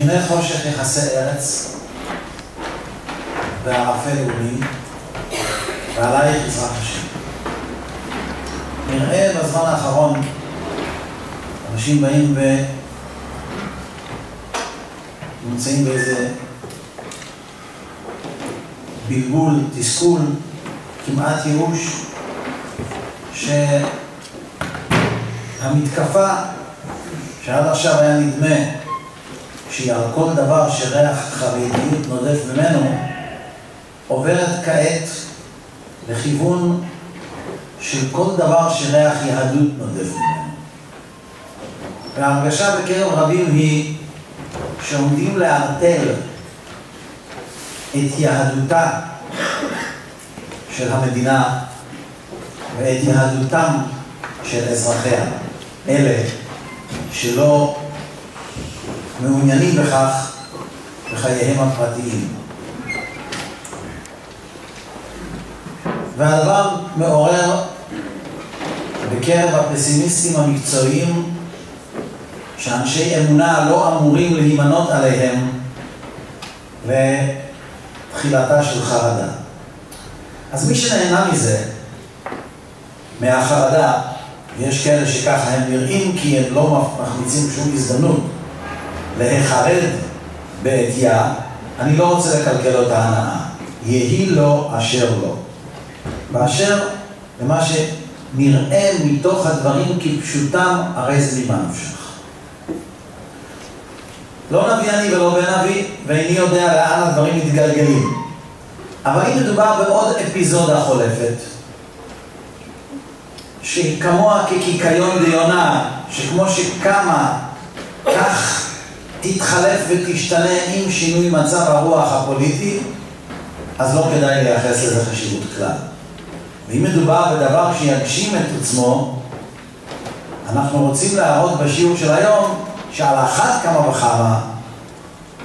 הנה חושך יחסי ארץ, וערפל לאומי, ועלייך יזרח השם. נראה בזמן האחרון אנשים באים ונמצאים באיזה בלבול, תסכול, כמעט ייאוש, שהמתקפה שעד עכשיו היה נדמה שהיא כל דבר שריח חרדיות נודף ממנו, עוברת כעת לכיוון של כל דבר שריח יהדות נודף ממנו. וההרגשה בקרב רבים היא שעומדים לערטל את יהדותה של המדינה ואת יהדותם של אזרחיה, אלה שלא מעוניינים בכך בחייהם הפרטיים. והדבר מעורר בקרב הפסימיסטים המקצועיים שאנשי אמונה לא אמורים להימנות עליהם ותחילתה של חרדה. אז מי שנהנה מזה, מהחרדה, ויש כאלה שככה הם נראים כי הם לא מחמיצים שום הזדמנות להיחרד בעטייה, אני לא רוצה לקלקל לו את ההנאה. יהי לו אשר לו. באשר למה שנראה מתוך הדברים כפשוטם, הרי זה ממה נפשך. לא נביא אני ולא בן נביא, ואיני יודע לאן הדברים מתגלגלים. אבל אם מדובר בעוד אפיזודה חולפת, שכמוה כקיקיון דיונה, שכמו שקמה, כך תתחלף ותשתנה עם שינוי מצב הרוח הפוליטי, אז לא כדאי לייחס לזה חשיבות כלל. ואם מדובר בדבר שיגשים את עצמו, אנחנו רוצים להראות בשיעור של היום שעל אחת כמה וכמה,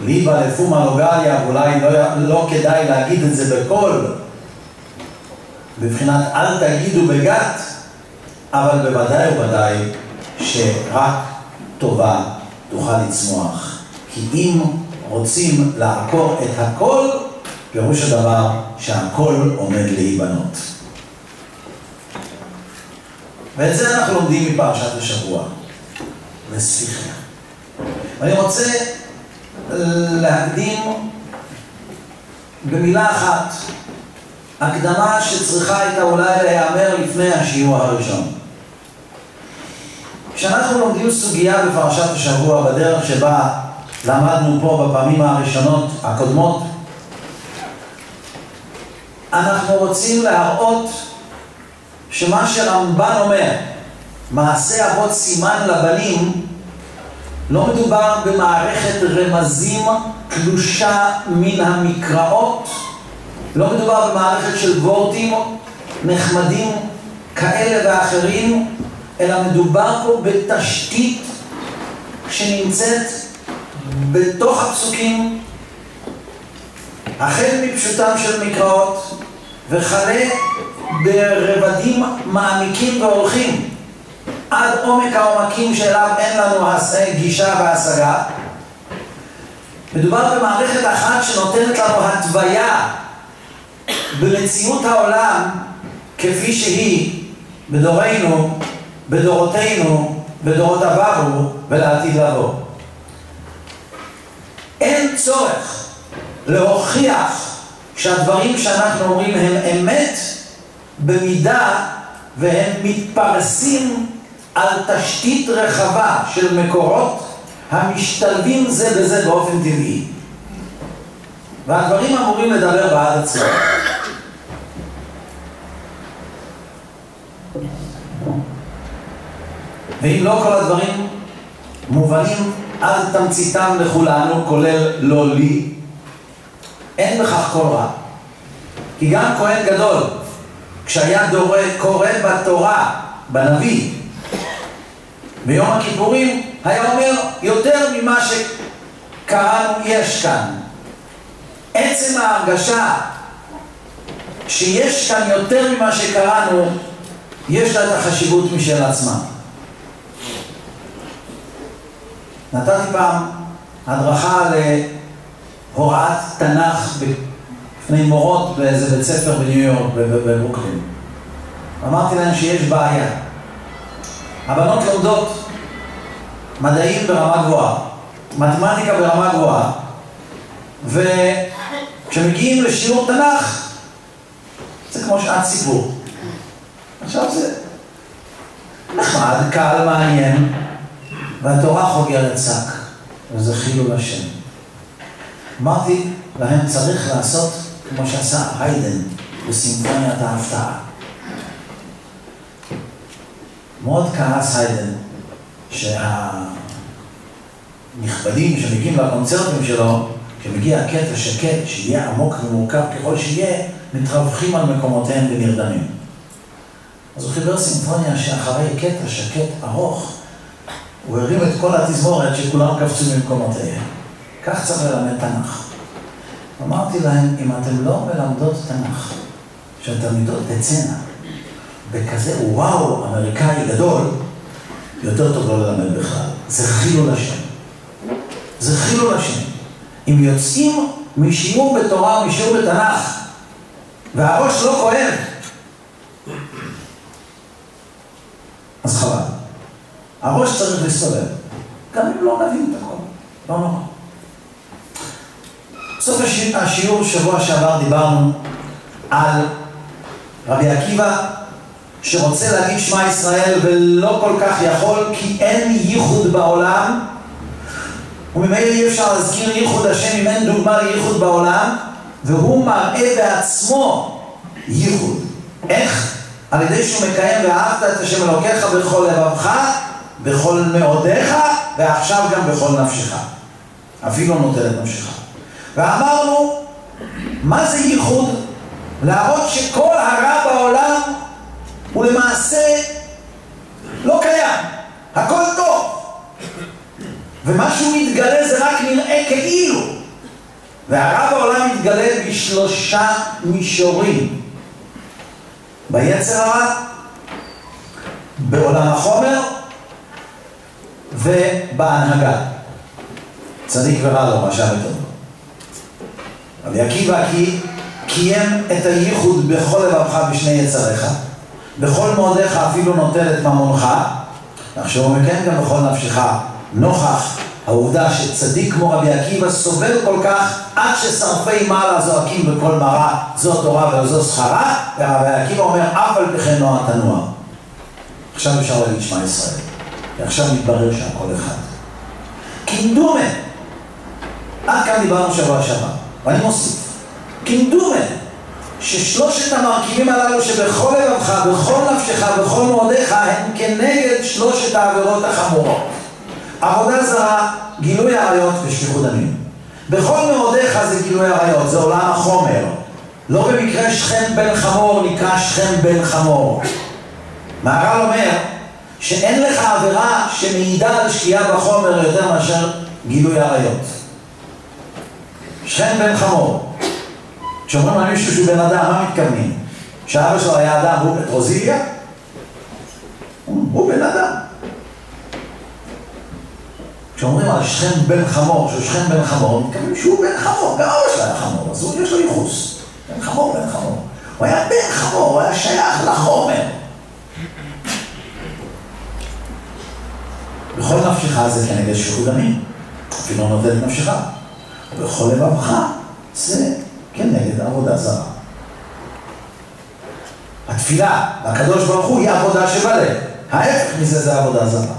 ליבה לפומה לוגליה, ואולי לא, לא כדאי להגיד את זה בקול, בבחינת אל תגידו בגת, אבל בוודאי ובוודאי שרק טובה תוכל לצמוח. כי אם רוצים לעקור את הכל, פירוש הדבר שהכל עומד להיבנות. ואת זה אנחנו לומדים מפרשת השבוע, לספיחה. ואני רוצה להקדים במילה אחת, הקדמה שצריכה הייתה אולי להיאמר לפני השיעור הראשון. כשאנחנו לומדים סוגיה בפרשת השבוע בדרך שבה למדנו פה בפעמים הראשונות, הקודמות, אנחנו רוצים להראות שמה שרמב"ן אומר, מעשה אבות סימן לבנים, לא מדובר במערכת רמזים תלושה מן המקראות, לא מדובר במערכת של וורטים נחמדים כאלה ואחרים, אלא מדובר פה בתשתית שנמצאת בתוך הפסוקים, החל מפשוטם של מקראות וכלה ברבדים מעמיקים והולכים עד עומק העומקים שאליו אין לנו גישה והשגה. מדובר במערכת אחת שנותנת לנו התוויה במציאות העולם כפי שהיא בדורנו, בדורותינו, בדורות עברו ולעתיד לבוא. אין צורך להוכיח שהדברים שאנחנו אומרים הם אמת במידה והם מתפרסים על תשתית רחבה של מקורות המשתלבים זה בזה באופן טבעי. והדברים אמורים לדבר בעד עצמם. ואם לא כל הדברים מובנים על תמציתם לכולנו, כולל לא לי, אין בכך כל רע. כי גם כהן גדול, כשהיה דורה, קורא בתורה, בנביא, ביום הכיפורים, היה אומר יותר ממה שקראנו יש כאן. עצם ההרגשה שיש כאן יותר ממה שקראנו, יש לה את החשיבות משל עצמה. נתתי פעם הדרכה להוראת תנ"ך בפני מורות באיזה בית ספר בניו יורק, בברוקלין. אמרתי להם שיש בעיה. הבנות לומדות מדעים ברמה גבוהה, מתמטיקה ברמה גבוהה, וכשמגיעים לשיעור תנ"ך, זה כמו שעת סיפור. עכשיו זה נחמד, קל, מעניין, והתורה חוגרת שק, וזה חילול השם. אמרתי להם, צריך לעשות כמו שעשה היידן בסימפוניית ההפתעה. מאוד כעס היידן שהנכבדים שמגיעים לקונצרטים שלו, כשמגיע קטע שקט, שיהיה עמוק ומורכב ככל שיהיה, מתרווחים על מקומותיהם ונרדמים. אז הוא חיבר סימפוניה שאחרי קטע שקט ארוך, הוא הרים את כל התזמורת שכולם קפצו ממקומותיהם. כך צריך ללמד תנ"ך. אמרתי להם, אם אתם לא מלמדות תנ"ך, שהתלמידות תצאנה בכזה וואו אמריקאי גדול, יותר טוב לא ללמד בכלל. זה חילול השם. זה חילול השם. אם יוצאים משיעור בתורה משיעור בתנ"ך, והראש לא כואב, אז חבל. הראש צריך להסתובב. גם אם לא נבין את הכל, לא נורא. בסוף השיעור שבוע שעבר דיברנו על רבי עקיבא שרוצה להגיד שמע ישראל ולא כל כך יכול כי אין ייחוד בעולם וממילא אי אפשר להזכיר ייחוד השם אם אין דוגמה לייחוד בעולם והוא מראה בעצמו ייחוד. איך? על ידי שהוא מקיים ואהבת את השם אלוקיך בכל לבבך, בכל מאודיך ועכשיו גם בכל נפשך. אפילו נוטל את נפשך. ואמרנו, מה זה ייחוד? להראות שכל הרע בעולם הוא למעשה לא קיים, הכל טוב. ומה שהוא מתגלה זה רק נראה כאילו. והרע בעולם מתגלה בשלושה מישורים. ביצר הרע, בעולם החומר ובהנהגה. צדיק ורע לו, רשע וטוב. רבי עקיבא כי קיים את הייחוד בכל לבבך בשני יצריך, בכל מאודיך אפילו נוטל את ממונך, שהוא מקיים גם בכל נפשך, נוכח העובדה שצדיק כמו רבי עקיבא סובל כל כך עד ששרפי מעלה זועקים בכל מראה זו תורה וזו שכרה ורבי עקיבא אומר אף על פי כן נוע תנוע עכשיו אפשר להגיד שמע ישראל ועכשיו מתברר שהכל אחד קינדומה עד כאן דיברנו שבוע שעבר ואני מוסיף קינדומה ששלושת המרכיבים הללו שבכל לבבך, בכל נפשך, בכל מאודיך הם כנגד שלושת העבירות החמורות עבודה זרה, גילוי עריות ושפיכות דמים. בכל מאודיך זה גילוי עריות, זה עולם החומר. לא במקרה שכם בן חמור נקרא שכם בן חמור. מהר"ל אומר שאין לך עבירה שמעידה על שקיעה בחומר יותר מאשר גילוי עריות. שכם בן חמור. כשאומרים על מישהו שהוא בן אדם, מה מתכוונים? שאבא שלו היה אדם והוא פטרוזיליה? הוא בן אדם. כשאומרים על שכם בן חמור, שהוא שכם בן חמור, מתכוונים שהוא בן חמור, גם אבא שלו היה חמור, אז יש לו ייחוס. בן חמור, בן חמור. הוא היה בן חמור, הוא היה שייך לחומר. בכל נפשך זה כנגד שפיכות דמים, אפילו נותן את נפשך. ובכל לבבך זה כנגד עבודה זרה. התפילה לקדוש ברוך הוא היא עבודה שבלב. ההפך מזה זה עבודה זרה.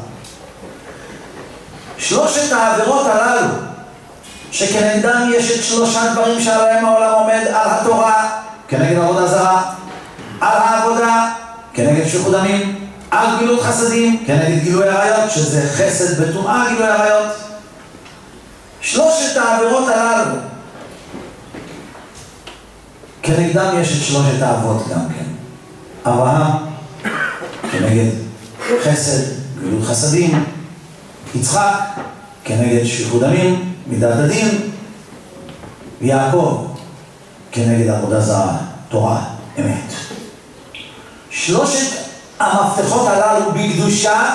שלושת העבירות הללו, שכנגדם יש את שלושה דברים שעליהם העולם עומד, על התורה, כנגד עבודה זרה, על העבודה, כנגד שפיכות דמים, על גמילות חסדים, כנגד גילוי עריות, שזה חסד בטומאה גילוי עריות. שלושת העבירות הללו, כנגדם יש את שלושת האבות גם כן. אברהם, כנגד חסד, גמילות חסדים, יצחק כנגד שפיכות דמים, מידת הדין, ויעקב כנגד עבודה זרה, תורה, אמת. שלושת המפתחות הללו בקדושה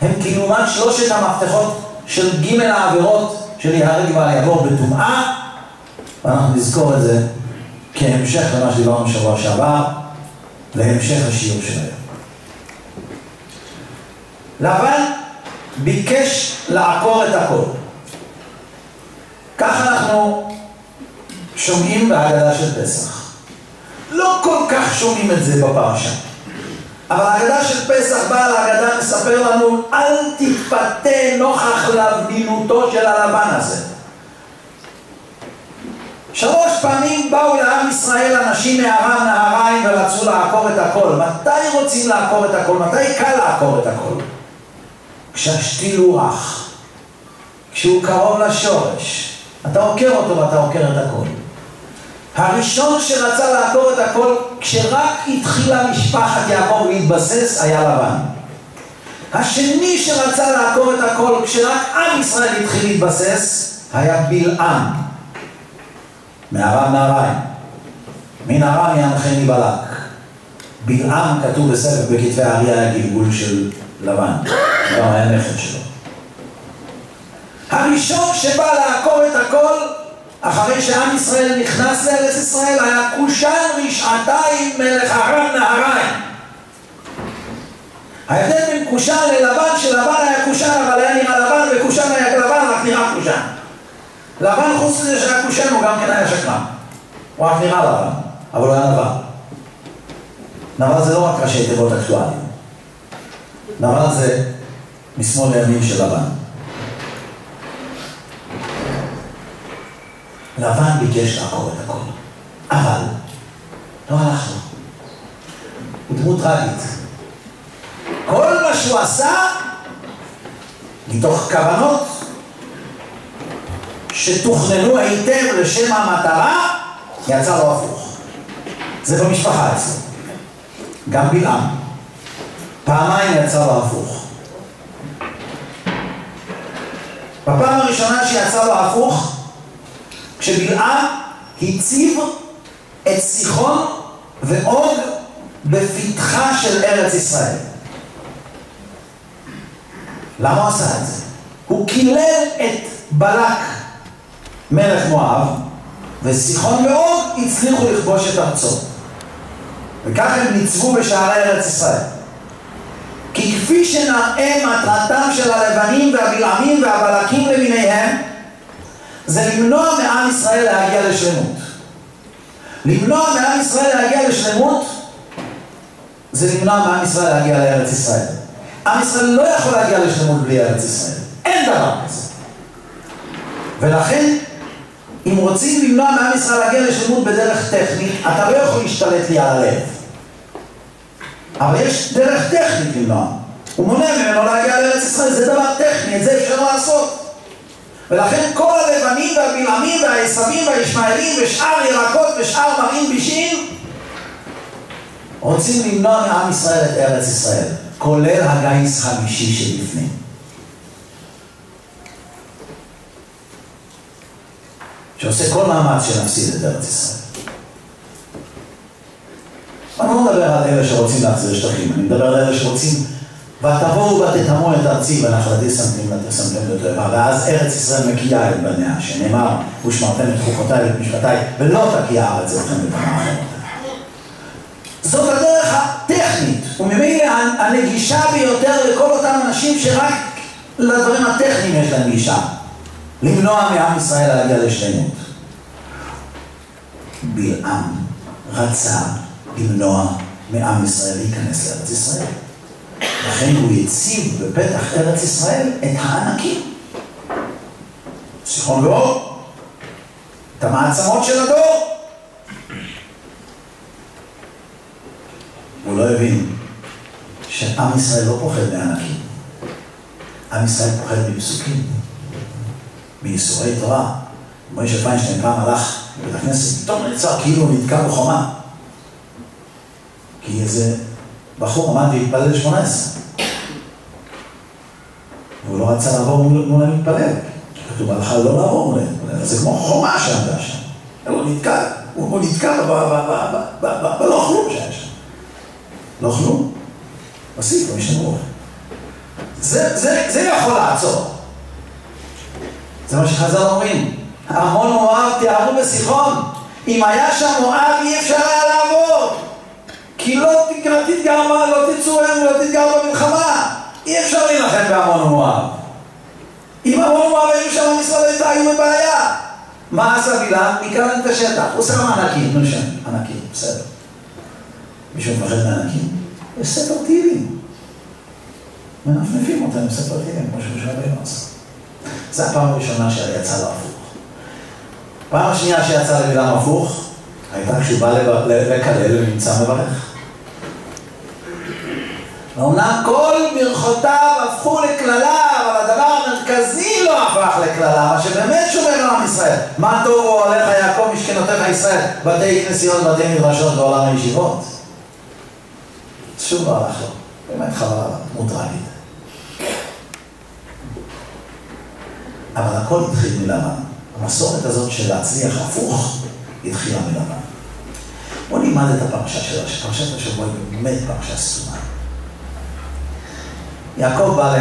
הם כלעומת שלושת המפתחות של ג' העבירות של ייהרג ואל יעבור בטומאה, ואנחנו נזכור את זה כהמשך למה שדיברנו בשבוע שעבר, להמשך השיעור של היום. לבן ביקש לעקור את הכל. ככה אנחנו שומעים בהגדה של פסח. לא כל כך שומעים את זה בפרשה. אבל ההגדה של פסח באה להגדה מספר לנו אל תתפתה נוכח לבנינותו של הלבן הזה. שלוש פעמים באו לעם ישראל אנשים מארם נהריים ורצו לעקור את הכל. מתי רוצים לעקור את הכל? מתי קל לעקור את הכל? כשהשתיל הוא רך, כשהוא קרוב לשורש. אתה עוקר אותו ואתה עוקר את הכל. הראשון שרצה לעקור את הכל, כשרק התחילה משפחת יעקב להתבסס, היה לבן. השני שרצה לעקור את הכל, כשרק עם ישראל התחיל להתבסס, היה בלעם. מארם נהריים. מן ארם ינחני בלק. בלעם כתוב בספר בכתבי האריה היה גלגול של לבן. גם היה נכד שלו. הראשון שבא לעקור את הכל אחרי שעם ישראל נכנס לארץ ישראל היה קושן רשעתיים מלך ארם נהריים. ההבדל בין קושן ללבן, שלבן היה קושן אבל היה נראה לבן וקושן היה לבן רק נראה קושן. לבן חוץ מזה שהיה קושן הוא גם כן היה שקרן. הוא רק נראה לבן, אבל הוא היה נבל. נבל זה לא רק ראשי תיבות אקטואליים. נבל זה משמאל לימין של לבן. לבן ביקש לעקור את הכל, אבל לא הלך לו. הוא דמות טרגית. כל מה שהוא עשה, מתוך כוונות שתוכננו היטב לשם המטרה, יצא לו הפוך. זה במשפחה אצלו. גם בלעם. פעמיים יצא לו הפוך. בפעם הראשונה שיצא לו הפוך, כשבלעם הציב את סיחון ועוד בפתחה של ארץ ישראל. למה הוא עשה את זה? הוא קילל את בלק, מלך מואב, וסיחון ועוד הצליחו לכבוש את ארצו. וכך הם ניצבו בשערי ארץ ישראל. כי כפי שנראה מטרתם של הלבנים והבלעמים והבלקים למיניהם, זה למנוע מעם ישראל להגיע לשלמות. למנוע מעם ישראל להגיע לשלמות זה למנוע מעם ישראל להגיע לארץ ישראל. עם ישראל לא יכול להגיע לשלמות בלי ארץ ישראל. אין דבר כזה. ולכן, אם רוצים למנוע מעם ישראל להגיע לשלמות בדרך טכנית, אתה לא יכול להשתלט לי על הלב. אבל יש דרך טכנית למנוע. הוא מונע ממנו להגיע לארץ ישראל, זה דבר טכני, את זה אפשר לעשות. ולכן כל הלבנים והבלעמים והעשבים והישמעאלים ושאר ירקות ושאר מראים בישים רוצים למנוע מעם ישראל את ארץ ישראל, כולל הגיס חמישי שלפני. שעושה כל מאמץ שנפסיד את ארץ ישראל. אני לא מדבר על אלה שרוצים להחזיר שטחים, אני מדבר על אלה שרוצים ותבואו ותטמאו את ארצי ונחלתי שמתם ותשמתם לטובה ואז ארץ ישראל מקיאה את בניה שנאמר ושמרתם את חוקותיי ואת משפטיי ולא תקיע הארץ אתכם אחרת. זאת הדרך הטכנית וממילא הנגישה ביותר לכל אותם אנשים שרק לדברים הטכניים יש להם גישה למנוע מעם ישראל להגיע לשלמות. בלעם רצה למנוע מעם ישראל להיכנס לארץ ישראל לכן הוא הציב בפתח ארץ ישראל את הענקים. סיחון ואור, את המעצמות של הדור. הוא לא הבין שעם ישראל לא פוחד מענקים. עם ישראל פוחד מפסוקים, מייסורי תורה. מוישה פיינשטיין פעם הלך לבית הכנסת, פתאום נעצר כאילו נתקע בחומה. כי איזה בחור עמד להתפלל שמונה עשרה. והוא לא רצה לעבור מול המתפלל. כתוב בהלכה לא לעבור מול המתפלל, זה כמו חומה שעמדה שם. הוא נתקע, הוא נתקע בלא כלום שהיה שם. לא כלום. הוסיף במשנה ברוך. זה יכול לעצור. זה מה שחז"ל אומרים. המון מואב תיארו בשיחון. אם היה שם מואב אי אפשר היה לעבור. כי לא תתגר, לא תצאו לא תתגר במלחמה. אי אפשר להילחם בהמון מואב. אם המון מואב היו שם, ישראל היו בבעיה. מה עשה בלעם? ניקה את השטח. הוא שם ענקים, נו שם, ענקים, בסדר. מישהו מפחד מענקים? יש ספר טילים. מנפנפים אותם בספר טילים, כמו שמשה רבינו עשה. זו הפעם הראשונה שיצא לו הפוך. פעם השנייה שיצא לבלעם הפוך, הייתה כשהוא בא לקלל ונמצא מברך. ואומנם כל ברכותיו הפכו לקללה, אבל הדבר המרכזי לא הפך לקללה, מה שבאמת שומר על עם ישראל. מה טוב הוא עליך יעקב משכנותיך ישראל, בתי כנסיות, בתי מדרשות ועולם הישיבות. שוב הלך לו, באמת חבל עליו, מוטרגית. אבל הכל התחיל מלבן. המסורת הזאת של להצליח הפוך, התחילה מלבן. בואו נלמד את הפרשה של פרשת השבוע היא באמת פרשה סתומה. יעקב בא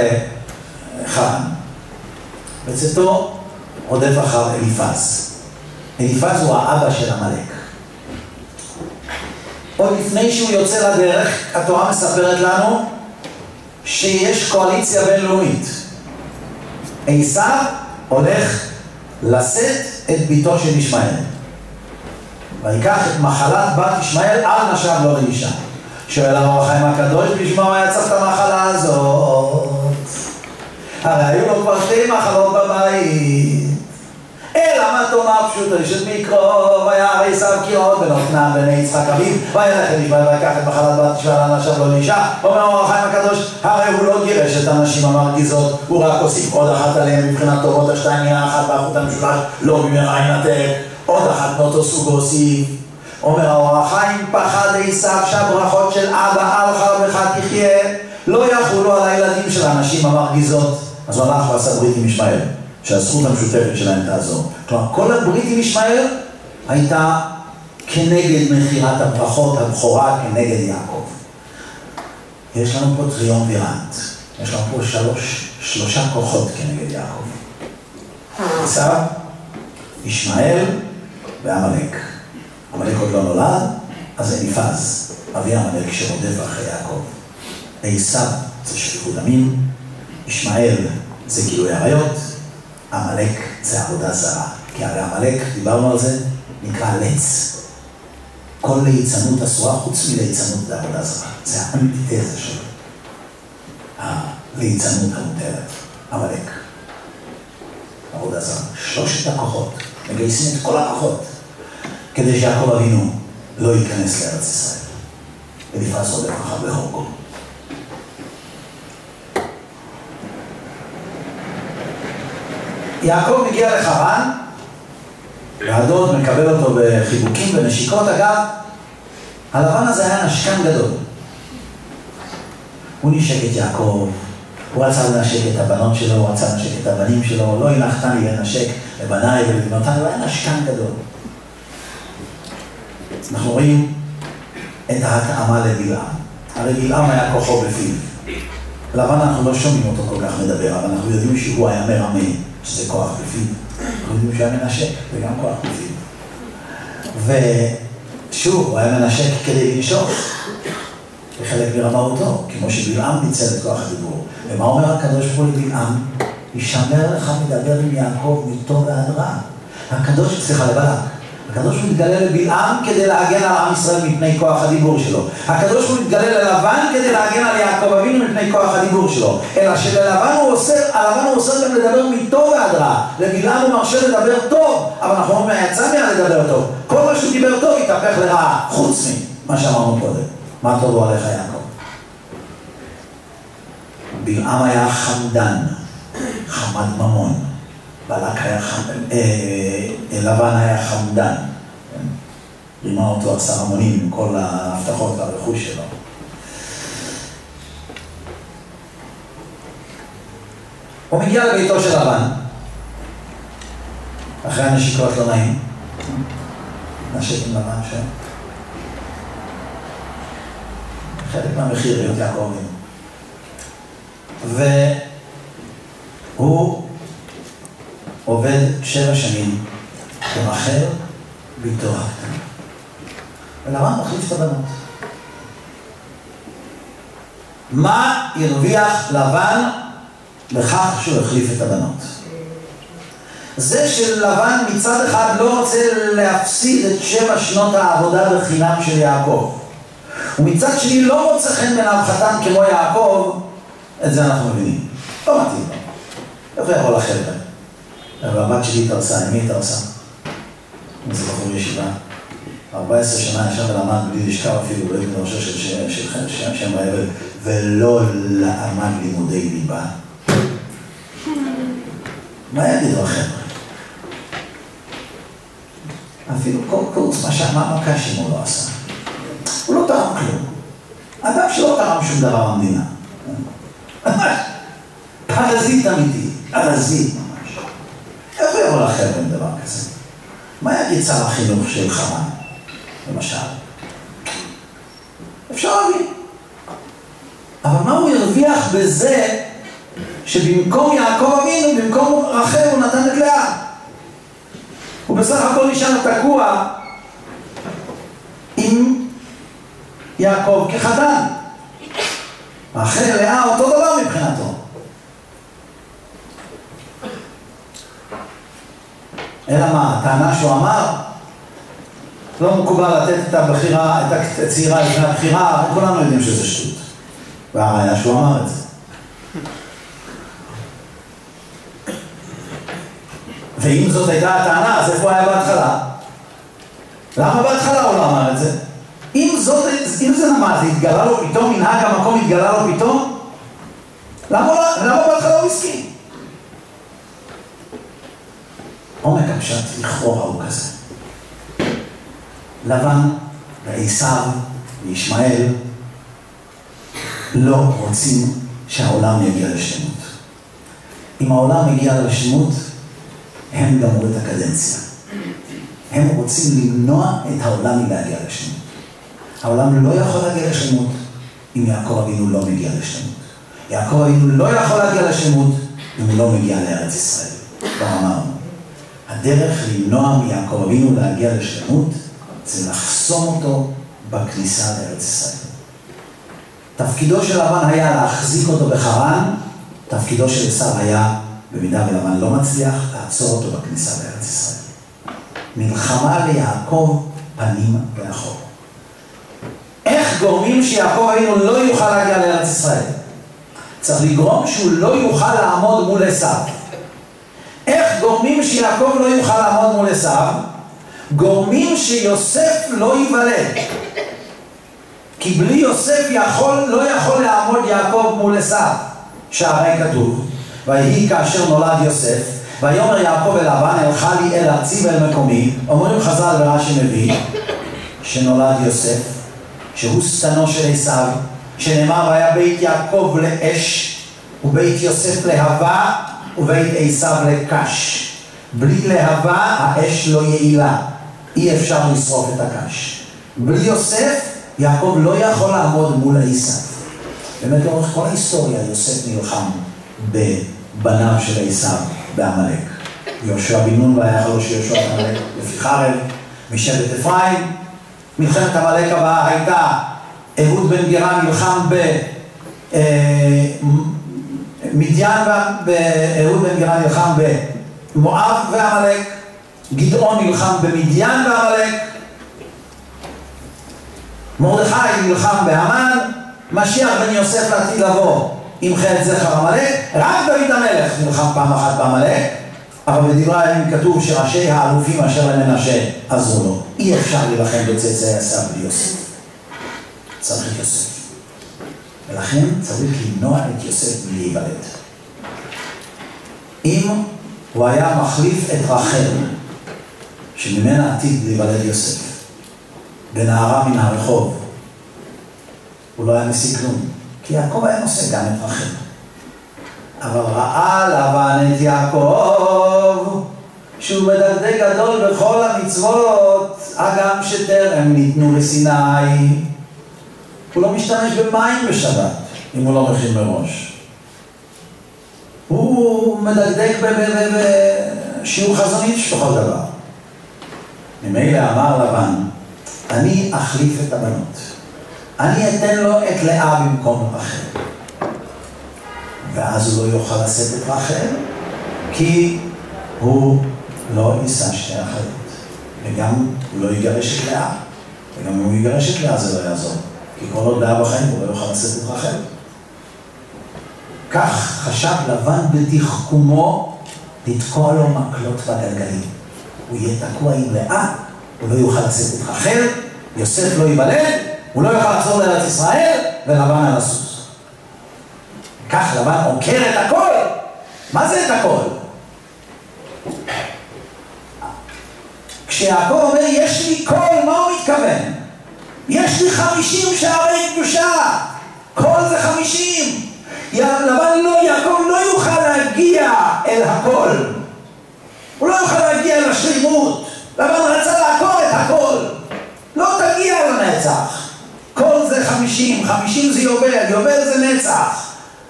לחרן, בצאתו רודף אחר אליפז. אליפז הוא האבא של עמלק. עוד לפני שהוא יוצא לדרך, התורה מספרת לנו שיש קואליציה בינלאומית. עשיו הולך לשאת את ביתו של ישמעאל. ויקח את מחלת בת ישמעאל על נשב לו לאישה. שואל הרב החיים הקדוש, בשביל היה צריך את המחלה הזאת? הרי היו לו כבר שתי מחלות בבית. אלא מה תאמר פשוטו של מקרוב, היה הרי עשיו קירות ונותנה בני יצחק אביו, וילך אל ישמעאל ויקח את מחלת בת ישמעאל נשב לו לאישה. אומר הרב החיים הקדוש, הרי הוא לא גירש את הנשים המרגיזות, הוא רק הוסיף עוד אחת עליהם מבחינת טובות השתיים, מילה אחת באחות המשולש, לא במהרה ינתק, עוד אחת מאותו סוג הוסיף. אומר האור החיים, פחד עשיו שהברכות של אבא על חרבך תחיה, לא יחולו על הילדים של הנשים המרגיזות. אז הוא הלך ועשה ברית עם ישמעאל, שהזכות המשותפת שלהם תעזור. כלומר, כל הברית עם ישמעאל הייתה כנגד מכירת הברכות, הבכורה כנגד יעקב. יש לנו פה טריומווירט, יש לנו פה שלוש, שלושה כוחות כנגד יעקב. עשיו, ישמעאל ועמלק. עמלק עוד לא נולד, אז אליפז, אבי עמלק שרודף אחרי יעקב. עשיו זה שפיכות דמים, ישמעאל זה גילוי עריות, עמלק זה עבודה זרה. כי הרי עמלק, דיברנו על זה, נקרא לץ. כל ליצנות אסורה חוץ מליצנות בעבודה זרה. זה האנטיתזה שלו. הליצנות המותרת. עמלק. עבודה זרה. שלושת הכוחות. מגייסים את כל הכוחות. כדי שיעקב אבינו לא ייכנס לארץ ישראל. ונפרס עוד אחריו להורגו. יעקב מגיע לחרן, והדוד מקבל אותו בחיבוקים ונשיקות. אגב, הלבן הזה היה נשקן גדול. הוא נשק את יעקב, הוא רצה לנשק את הבנות שלו, הוא רצה לנשק את הבנים שלו, לא הנחתני לנשק לבניי ולבנותיי, הוא היה נשקן גדול. אנחנו רואים את ההתאמה לבלעם. הרי בלעם היה כוחו בפיו. לבן אנחנו לא שומעים אותו כל כך מדבר, אבל אנחנו יודעים שהוא היה מרמה, שזה כוח בפיו. אנחנו יודעים שהוא היה מנשק, זה גם כוח בפיו. ושוב, הוא היה מנשק כדי לנשוך, כחלק מרמאותו, כמו שבלעם ניצל את כוח הדיבור. ומה אומר הקדוש ברוך הוא לבלעם? ישמר לך מדבר עם יעקב מטוב ועד רע. הקדוש, סליחה, לבלק. הקדוש הוא מתגלה לבלעם כדי להגן על עם ישראל מפני כוח הדיבור שלו. הקדוש הוא מתגלה ללבן כדי להגן על יעקב אבינו מפני כוח הדיבור שלו. אלא שללבן הוא אוסר, הלבן הוא אוסר גם לדבר מטוב ועד רע. לבלעם הוא מרשה לדבר טוב, אבל אנחנו אומרים, יצא מהלדבר טוב. כל מה שהוא דיבר טוב יתהפך לרעה, חוץ ממה שאמרנו קודם. מה טוב הוא עליך יעקב? בלעם היה חמדן, חמד ממון. בלק היה חמדן, לבן היה חמדן. רימה אותו עשר המונים עם כל ההבטחות והרכוש שלו. הוא מגיע לביתו של לבן, אחרי הנשיקות לא נעים, נשק עם לבן שם. חלק מהמחיר להיות יעקב אבינו. והוא עובד שבע שנים ברחל ביתו הקטנה. ולבן מחליף את הבנות. מה הרוויח לבן בכך שהוא החליף את הבנות? זה שלבן מצד אחד לא רוצה להפסיד את שבע שנות העבודה בחינם של יעקב ומצד שני לא מוצא חן בעיניו חתן כמו יעקב, את זה אנחנו מבינים. לא מתאים לו. איפה יכול החבר'ה? אבל הבת שלי התארסה, עם מי התארסה? איזה בחור ישיבה. 14 שנה ישב ולמד בלי לשכב אפילו בית מדרשו של שם האבל, ולא למד לימודי ליבה. מה יגידו החבר'ה? אפילו קורס, מה קש אם הוא לא עשה? הוא לא תרם כלום. אדם שלא תרם שום דבר למדינה. ממש. פרזיט אמיתי, פרזיט הוא יבוא לחבר'ה עם דבר כזה? מה יגיד שר החינוך של חרן, למשל? אפשר להבין. אבל מה הוא הרוויח בזה שבמקום יעקב אבינו, במקום רחל הוא נתן את לאה? הוא בסך הכל נשאר תקוע עם יעקב כחתן. רחל, לאה, אותו דבר אלא מה, הטענה שהוא אמר, לא מקובל לתת את הבחירה, את הצעירה לפני הבחירה, כולנו יודעים שזה שטות. והראיה שהוא אמר את זה. ואם זאת הייתה הטענה, אז איפה היה בהתחלה? למה בהתחלה הוא לא אמר את זה? אם, זאת, אם זה נמד, זה התגלה לו פתאום, מנהג המקום התגלה לו פתאום, למה, למה בהתחלה הוא הסכים? עומק הפשט לכאורה הוא כזה. לבן ועשיו וישמעאל לא רוצים שהעולם יגיע לשלמות. אם העולם יגיע לשלמות, הם גמרו את הקדנציה. הם רוצים למנוע את העולם מלהגיע לשלמות. העולם לא יכול להגיע לשלמות אם יעקב אבינו לא מגיע לשלמות. יעקב אבינו לא יכול להגיע לשלמות אם הוא לא מגיע לארץ ישראל. כבר אמרנו. הדרך למנוע מיעקב אבינו להגיע לשלמות זה לחסום אותו בכניסה לארץ ישראל. תפקידו של לבן היה להחזיק אותו בחרן, תפקידו של עשיו היה, במידה ולבן לא מצליח, לעצור אותו בכניסה לארץ ישראל. מלחמה ליעקב פנים ואחור. איך גורמים שיעקב אבינו לא יוכל להגיע לארץ ישראל? צריך לגרום שהוא לא יוכל לעמוד מול עשיו. איך גורמים שיעקב לא יוכל לעמוד מול עשיו? גורמים שיוסף לא ייוולד. כי בלי יוסף יכול, לא יכול לעמוד יעקב מול עשיו. שהרי כתוב, ויהי כאשר נולד יוסף, ויאמר יעקב אל לבן, אלכה לי אל ארצי ואל מקומי, אומרים חז"ל ורש"י מביא, שנולד יוסף, שהוא שטנו של עשיו, שנאמר והיה בית יעקב לאש, ובית יוסף להבה, ובית עשיו לקש. בלי להבה האש לא יעילה, אי אפשר לשרוף את הקש. בלי יוסף, יעקב לא יכול לעמוד מול עשיו. באמת לאורך כל ההיסטוריה יוסף נלחם בבניו של עשיו בעמלק. יהושע בן נון והיה חלוש יהושע בעמלק לפי חרב, משבט אפרים. מלחמת עמלק הבאה הייתה אהוד בן גירה נלחם במדיין, ואהוד בן גירה נלחם במואב ועמלק, גדעון נלחם במדיין ועמלק, מרדכי נלחם בהמן, משיח בן יוסף לעתיד לבוא עם חטא זכר עמלק, רק דוד המלך נלחם פעם אחת בעמלק, אבל בדברי הימים כתוב שראשי האלופים אשר למנשה עזרו לו. אי אפשר להילחם בצאצאי עשיו יוסף. צריך את יוסף. ולכן צריך למנוע את יוסף מלהיוולד. אם הוא היה מחליף את רחל, שממנה עתיד להיוולד יוסף, בנערה מן הרחוב, הוא לא היה משיג כלום, כי יעקב היה נושא גם את רחל. אבל ראה לבן את יעקב, שהוא מדקדק גדול בכל המצוות, הגם שטרם ניתנו לסיני. הוא לא משתמש במים בשבת, אם הוא לא מכין מראש. הוא מדקדק שיעור חזון איש בכל דבר. ממילא אמר לבן, אני אחליף את הבנות. אני אתן לו את לאה במקום רחל. ואז הוא לא יוכל לשאת את רחל, כי הוא לא יישא שתי אחיות. וגם הוא לא יגרש את לאה. וגם אם הוא יגרש את לאה זה לא יעזור. כי כל עוד לאה בחיים הוא לא יוכל לשאת את רחל. כך חשב לבן בתחכומו לתקוע לו מקלות בגלגלים. הוא יהיה תקוע עם לאה, הוא לא יוכל לשאת את רחל, יוסף לא ייוולד, הוא לא יוכל לחזור לארץ ישראל, ולבן על הסוס. כך לבן עוקר את הכל. מה זה את הכל? כשיעקב אומר, יש לי קול, מה הוא מתכוון? יש לי חמישים שערי קדושה, קול זה חמישים. לבן לא, יעקב לא יוכל להגיע אל הכל. הוא לא יוכל להגיע אל השלימות. לבן רצה לעקור את הכל. לא תגיע לנצח. כל זה חמישים, חמישים זה יובל, יובל זה נצח.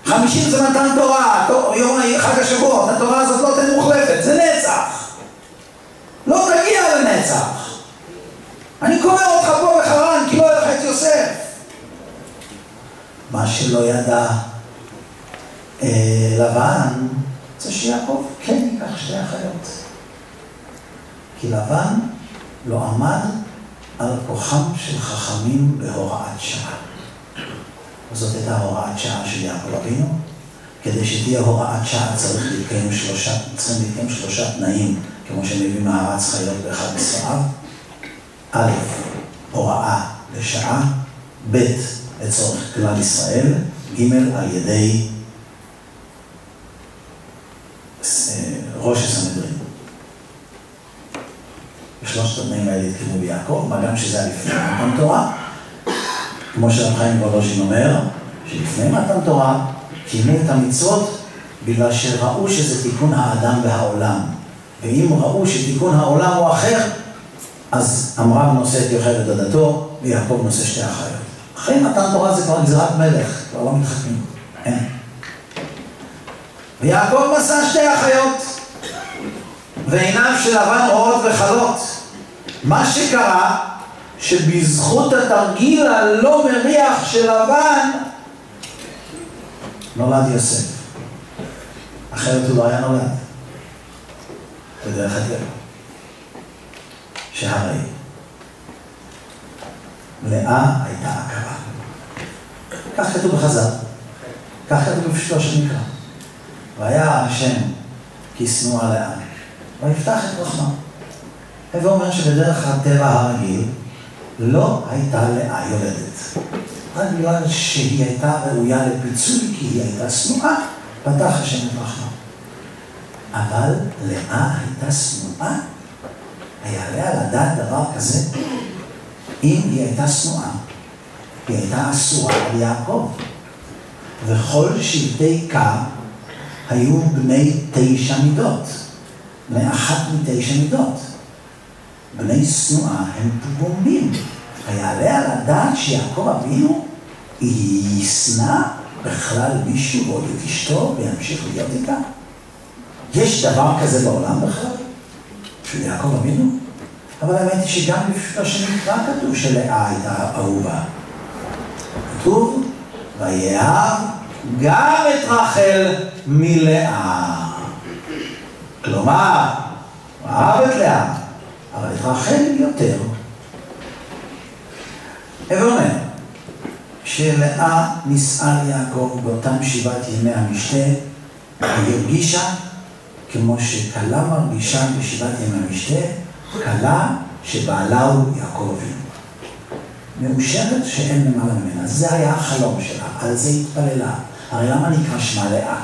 חמישים זה מתן תורה, יום חג השבועות, התורה הזאת לא תהיה מוחלפת, זה נצח. לא תגיע לנצח. אני קורא אותך פה בחרן, כי לא יהיה לך את יוסף. מה שלא ידע אה, לבן, זה שיעקב כן ייקח שתי אחיות. כי לבן לא עמד על כוחם של חכמים בהוראת שעה. זאת הייתה הוראת שעה של יעקב אבינו. כדי שתהיה הוראת שעה צריך להתקיים שלושה, צריכים להתקיים שלושה תנאים, כמו שמביא מערץ חיות באחד מספריו. א', הוראה לשעה, ב', לצורך כלל ישראל, ג', על ידי אה, ראש הסנהדרין. ושלושת התנאים האלה התקיימו ביעקב, מה גם שזה היה לפני מתן תורה. כמו שרב חיים גולושין אומר, שלפני מתן תורה קיימו את המצוות בגלל שראו שזה תיקון האדם והעולם. ואם ראו שתיקון העולם הוא אחר, אז אמרם נושא את יוחד ודודתו, ויעקב נושא שתי אחיות. אחרי מתן תורה זה כבר גזירת מלך, כבר לא מתחכמים. אין. ויעקב מסע שתי אחיות, ועיניו של לבן רואות וחלות. מה שקרה, שבזכות התרגיל הלא מריח של לבן, נולד יוסף. אחרת הוא לא היה נולד. בדרך הטבע. שהרי לאה הייתה עקרה. כך כתוב בחז"ל. כך כתוב בפשוטו של מקרא. והיה השם כי שנואה לאה. ויפתח את רחמה. הווה אומר שבדרך הטבע הרגיל לא הייתה לאה יולדת. רק בגלל שהיא הייתה ראויה לפיצוי כי היא הייתה שנואה, פתח השם את רחמה. אבל לאה הייתה שנואה? היעלה על הדעת דבר כזה? אם היא הייתה שנואה, היא הייתה אסורה על יעקב. וכל שבטי קה היו בני תשע מידות, בני אחת מתשע מידות. בני שנואה הם פגומים. היעלה על הדעת שיעקב אבינו ישנא בכלל מישהו עוד את אשתו וימשיך להיות איתה? יש דבר כזה בעולם בכלל? של יעקב אבינו? אבל האמת היא שגם בפשוטו של מקרא כתוב שלאה הייתה אהובה. כתוב, ויאהב גם את רחל מלאה. כלומר, הוא אהב את לאה, אבל את רחל יותר. הווה אומר, שלאה נישאה ליעקב באותם שבעת ימי המשתה, היא הרגישה כמו שכלה מרגישה בשבעת ימי המשתה, כלה שבעלה הוא יעקב. מאושרת שאין למעלה ממנה. זה היה החלום שלה, על זה התפללה. הרי למה נקרא שמה לאה?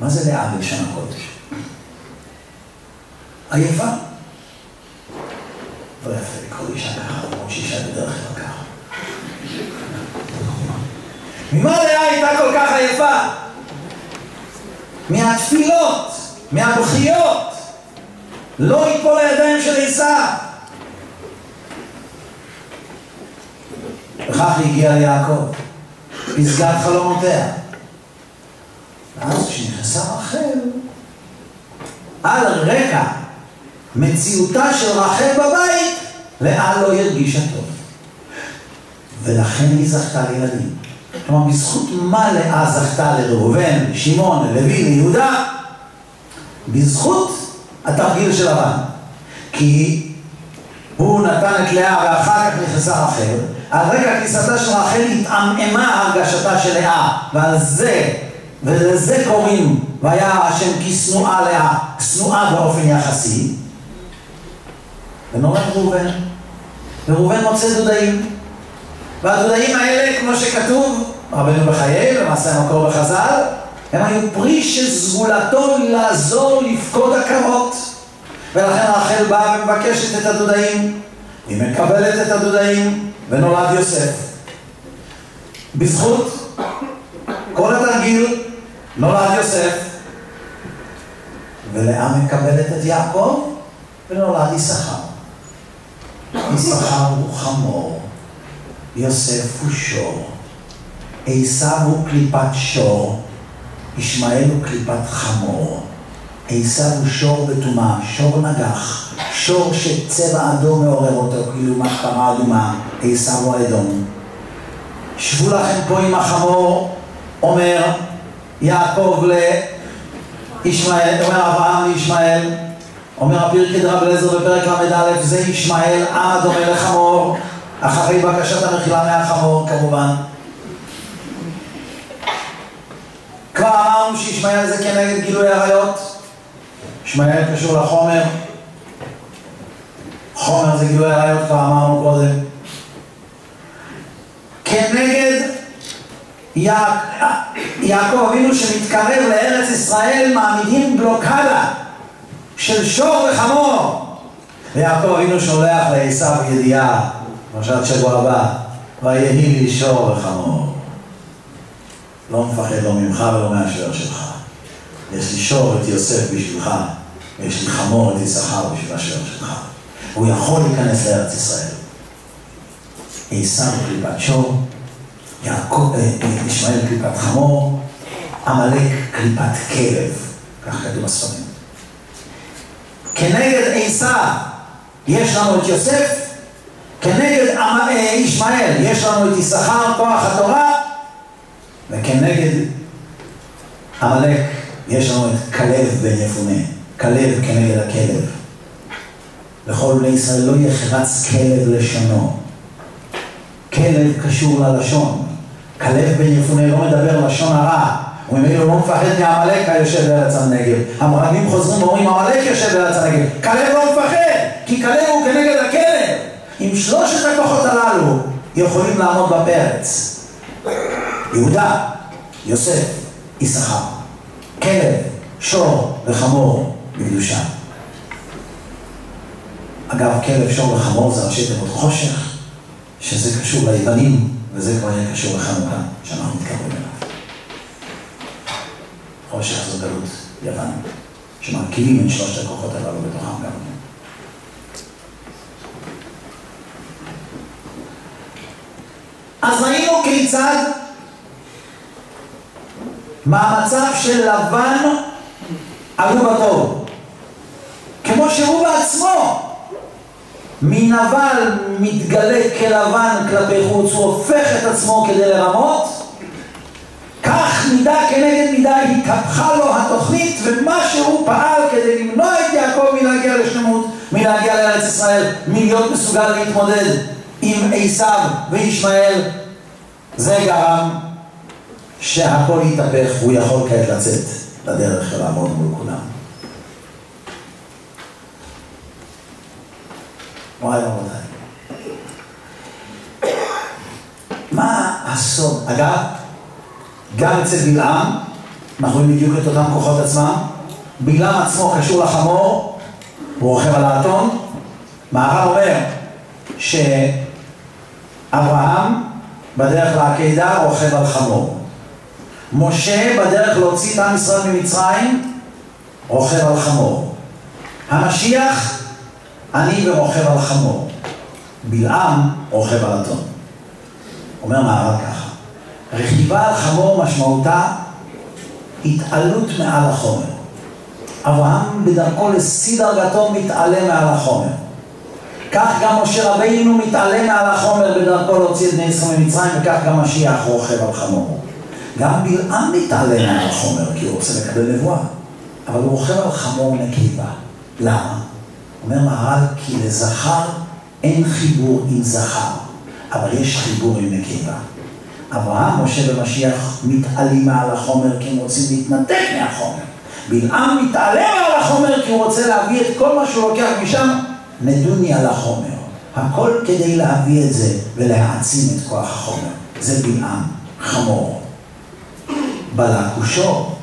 מה זה לאה בלשון הקודש? עייפה. לא יפה לקרוא אישה ככה, למרות שאישה בדרך כלל ככה. ממה לאה הייתה כל כך עייפה? מהתפילות, מהבכיות. לא ייפול לידיים של עשיו. וכך הגיע ליעקב, פסגת חלומותיה. ואז כשנכנסה רחל, על רקע מציאותה של רחל בבית, לאה לא הרגישה טוב. ולכן היא זכתה לילדים. כלומר, בזכות מה לאה זכתה לראובן, לשמעון, ללוי, ליהודה? בזכות התרגיל של לבן. כי הוא נתן את לאה ואחר כך נכנסה רחל. על רקע כניסתה של רחל התעמעמה הרגשתה של לאה, ועל זה, ולזה קוראים, והיה השם כשנואה לאה, שנואה באופן יחסי. ונולד ראובן, וראובן מוצא דודאים. והדודאים האלה, כמו שכתוב, רבנו בחיי, למעשה המקור בחז"ל, הם היו פרי שסגולתו לעזור לפקוד עקרות. ולכן רחל באה ומבקשת את הדודאים, היא מקבלת את הדודאים, ונולד יוסף. בזכות כל התרגיל נולד יוסף, ולאה מקבלת את יעקב, ונולד יששכר. יששכר הוא חמור, יוסף הוא שור, עשיו הוא קליפת שור, ישמעאל הוא קליפת חמור. עשיו הוא שור בטומאה, שור נגח, שור שצבע אדום מעורר אותו, כאילו מחפרה אדומה, עשיו הוא האדום. שבו לכם פה עם החמור, אומר יעקב לישמעאל, אומר אברהם לישמעאל, אומר הפרקי דרב אליעזר בפרק ל"א, זה ישמעאל, עם הדומה לחמור, אחרי בקשת המחילה מהחמור כמובן. אמרנו שישמעאל זה כנגד גילוי עריות, ישמעאל קשור לחומר, חומר זה גילוי עריות, כבר אמרנו קודם. כנגד יעקב אבינו שמתקרב לארץ ישראל מעמידים בלוקדה של שור וחמור. ויעקב אבינו שולח לעשו ידיעה, פרשת שבוע הבא, ויהי לי שור וחמור. לא מפחד לא ממך ולא מהשוער שלך. יש לי שור את יוסף בשבילך, ויש לי חמור את יששכר בשביל השוער שלך. הוא יכול להיכנס לארץ ישראל. עשיו קליפת שור, יעקב, אה, אה, ישמעאל קליפת חמור, עמלק קליפת כלב, כך כתוב בספרים. כנגד עשיו יש לנו את יוסף, כנגד אה, ישמעאל יש לנו את יששכר, כוח התורה, וכנגד עמלק יש לנו את כלב בן יפונה, כלב כנגד הכלב. לכל בני ישראל לא יחרץ כלב לשונו. כלב קשור ללשון. כלב בן יפונה לא מדבר לשון הרע. הוא אומר, לא מפחד מעמלק היושב בארץ הנגב. המרבים חוזרים ואומרים, עמלק יושב בארץ הנגב. כלב לא מפחד, כי כלב הוא כנגד הכלב. עם שלושת הכוחות הללו יכולים לעמוד בפרץ. יהודה, יוסף, יששכר. כלב, שור וחמור בקדושה. אגב, כלב, שור וחמור זה ראשי תיבות חושך, שזה קשור ליוונים, וזה כבר יהיה קשור לחנוכה, שאנחנו מתקרבים אליו. חושך זו גלות יוון, שמרכיבים את שלושת הכוחות הללו בתוכם גם. אז ראינו כיצד מאמציו של לבן עלו בטוב. כמו שהוא בעצמו מנבל מתגלה כלבן כלפי חוץ, הוא הופך את עצמו כדי לרמות, כך מידה כנגד מידה התהפכה לו התוכנית ומה שהוא פעל כדי למנוע את יעקב מלהגיע לשלמות, מלהגיע לארץ ישראל, מלהיות מסוגל להתמודד עם עשיו וישמעאל, זה גרם שהכל יתהפך והוא יכול כעת לצאת לדרך ולעמוד מול כולם. וואי רבותיי. מה הסוד? אגב, גם אצל בלעם, אנחנו רואים בדיוק את אותם כוחות עצמם, בלעם עצמו קשור לחמור, הוא רוכב על האתון, מהר"ל אומר שאברהם בדרך לעקידה רוכב על חמור. משה בדרך להוציא את עם ישראל ממצרים רוכב על חמור. המשיח אני ורוכב על חמור. בלעם רוכב על אתון. אומר מהר"ל ככה, רכיבה על חמור משמעותה התעלות מעל החומר. אברהם בדרכו לשיא דרגתו מתעלה מעל החומר. כך גם משה רבינו מתעלה מעל החומר בדרכו להוציא את בני ישראל ממצרים, וכך גם משיח רוכב על חמורו. גם בלעם מתעלה מעל החומר, כי הוא רוצה לקבל נבואה, אבל הוא רוכב על חמור נקבה. למה? אומר מהר"ל, כי לזכר אין חיבור עם זכר, אבל יש חיבור עם נקבה. אברהם, משה ומשיח מתעלים מעל החומר כי הם רוצים להתנתק מהחומר. בלעם מתעלה מעל החומר כי הוא רוצה להביא את כל מה שהוא לוקח משם, נדוני על החומר. הכל כדי להביא את זה ולהעצים את כוח החומר. זה בלעם, חמור. בלק הוא שור.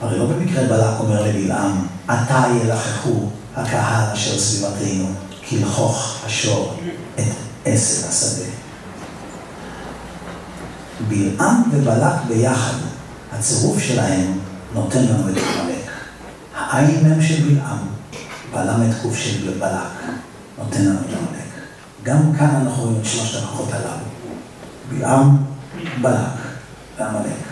הרי לא במקרה בלק אומר לבלעם, עתה ילחכו הקהל אשר סביבתנו, כלכוך השור את עשב השדה. בלעם ובלק ביחד, הצירוף שלהם נותן לנו את עמלק. העין מם של בלעם, את קוף של בלק, נותן לנו את עמלק. גם כאן אנחנו רואים את שלושת הכוחות הללו. בלעם, בלק ועמלק.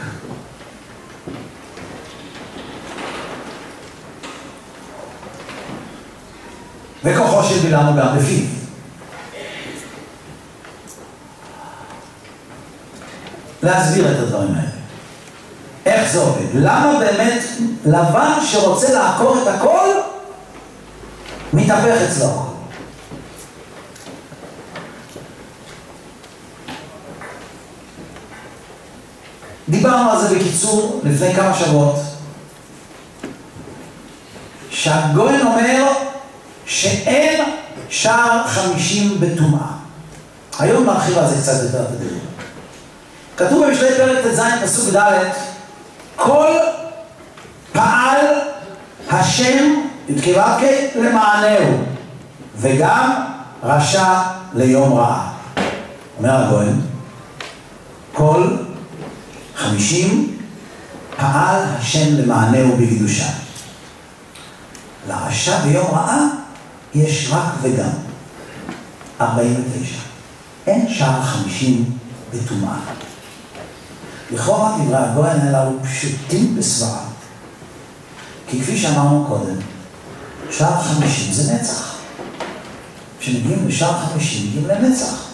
וכוחו של בלעם הוא גם בפיו. להסביר את הדברים האלה. איך זה עובד? למה באמת לבן שרוצה לעקור את הכל, מתהפך אצלו הכל? דיברנו על זה בקיצור לפני כמה שבועות, שהגויין אומר שאין שער חמישים בטומאה. היום נרחיב על זה קצת יותר תדירות. כתוב במשלי פרק ט"ז פסוק ד' כל פעל השם התקיבקי למענהו וגם רשע ליום רעה. אומר הגויין, כל חמישים פעל השם למענהו בקדושה. לרשע ביום רעה יש רק וגם, 49. אין שער חמישים בטומאה. לכאורה דברי הגויין הללו פשוטים בסברה. כי כפי שאמרנו קודם, שער חמישים זה נצח. כשמגיעים לשער חמישים, מגיעים לנצח.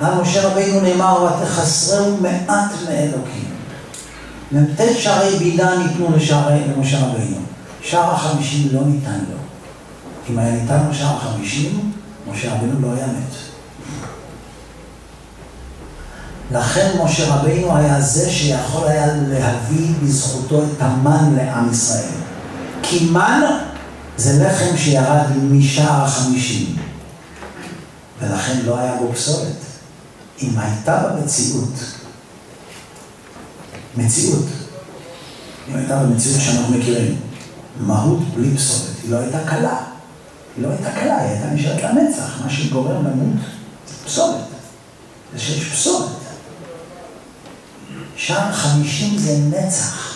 על משה רבינו נאמר, ותחסרהו מעט מאלוקים. מ"ט שערי בידה ניתנו לשערי, למשה רבינו. שער החמישים לא ניתן לו. אם היה ניתן לו שער החמישים, משה רבינו לא היה מת. לכן משה רבינו היה זה שיכול היה להביא בזכותו את המן לעם ישראל. כי מן זה לחם שירד משער החמישים, ולכן לא היה בו פסולת. אם הייתה במציאות, מציאות, אם הייתה במציאות שאנחנו מכירים, מהות בלי פסולת, היא לא הייתה קלה. לא הייתה קלה, היא הייתה נשארת לנצח. מה שגורר למות זה פסולת. זה שיש פסולת. שער חמישים זה נצח.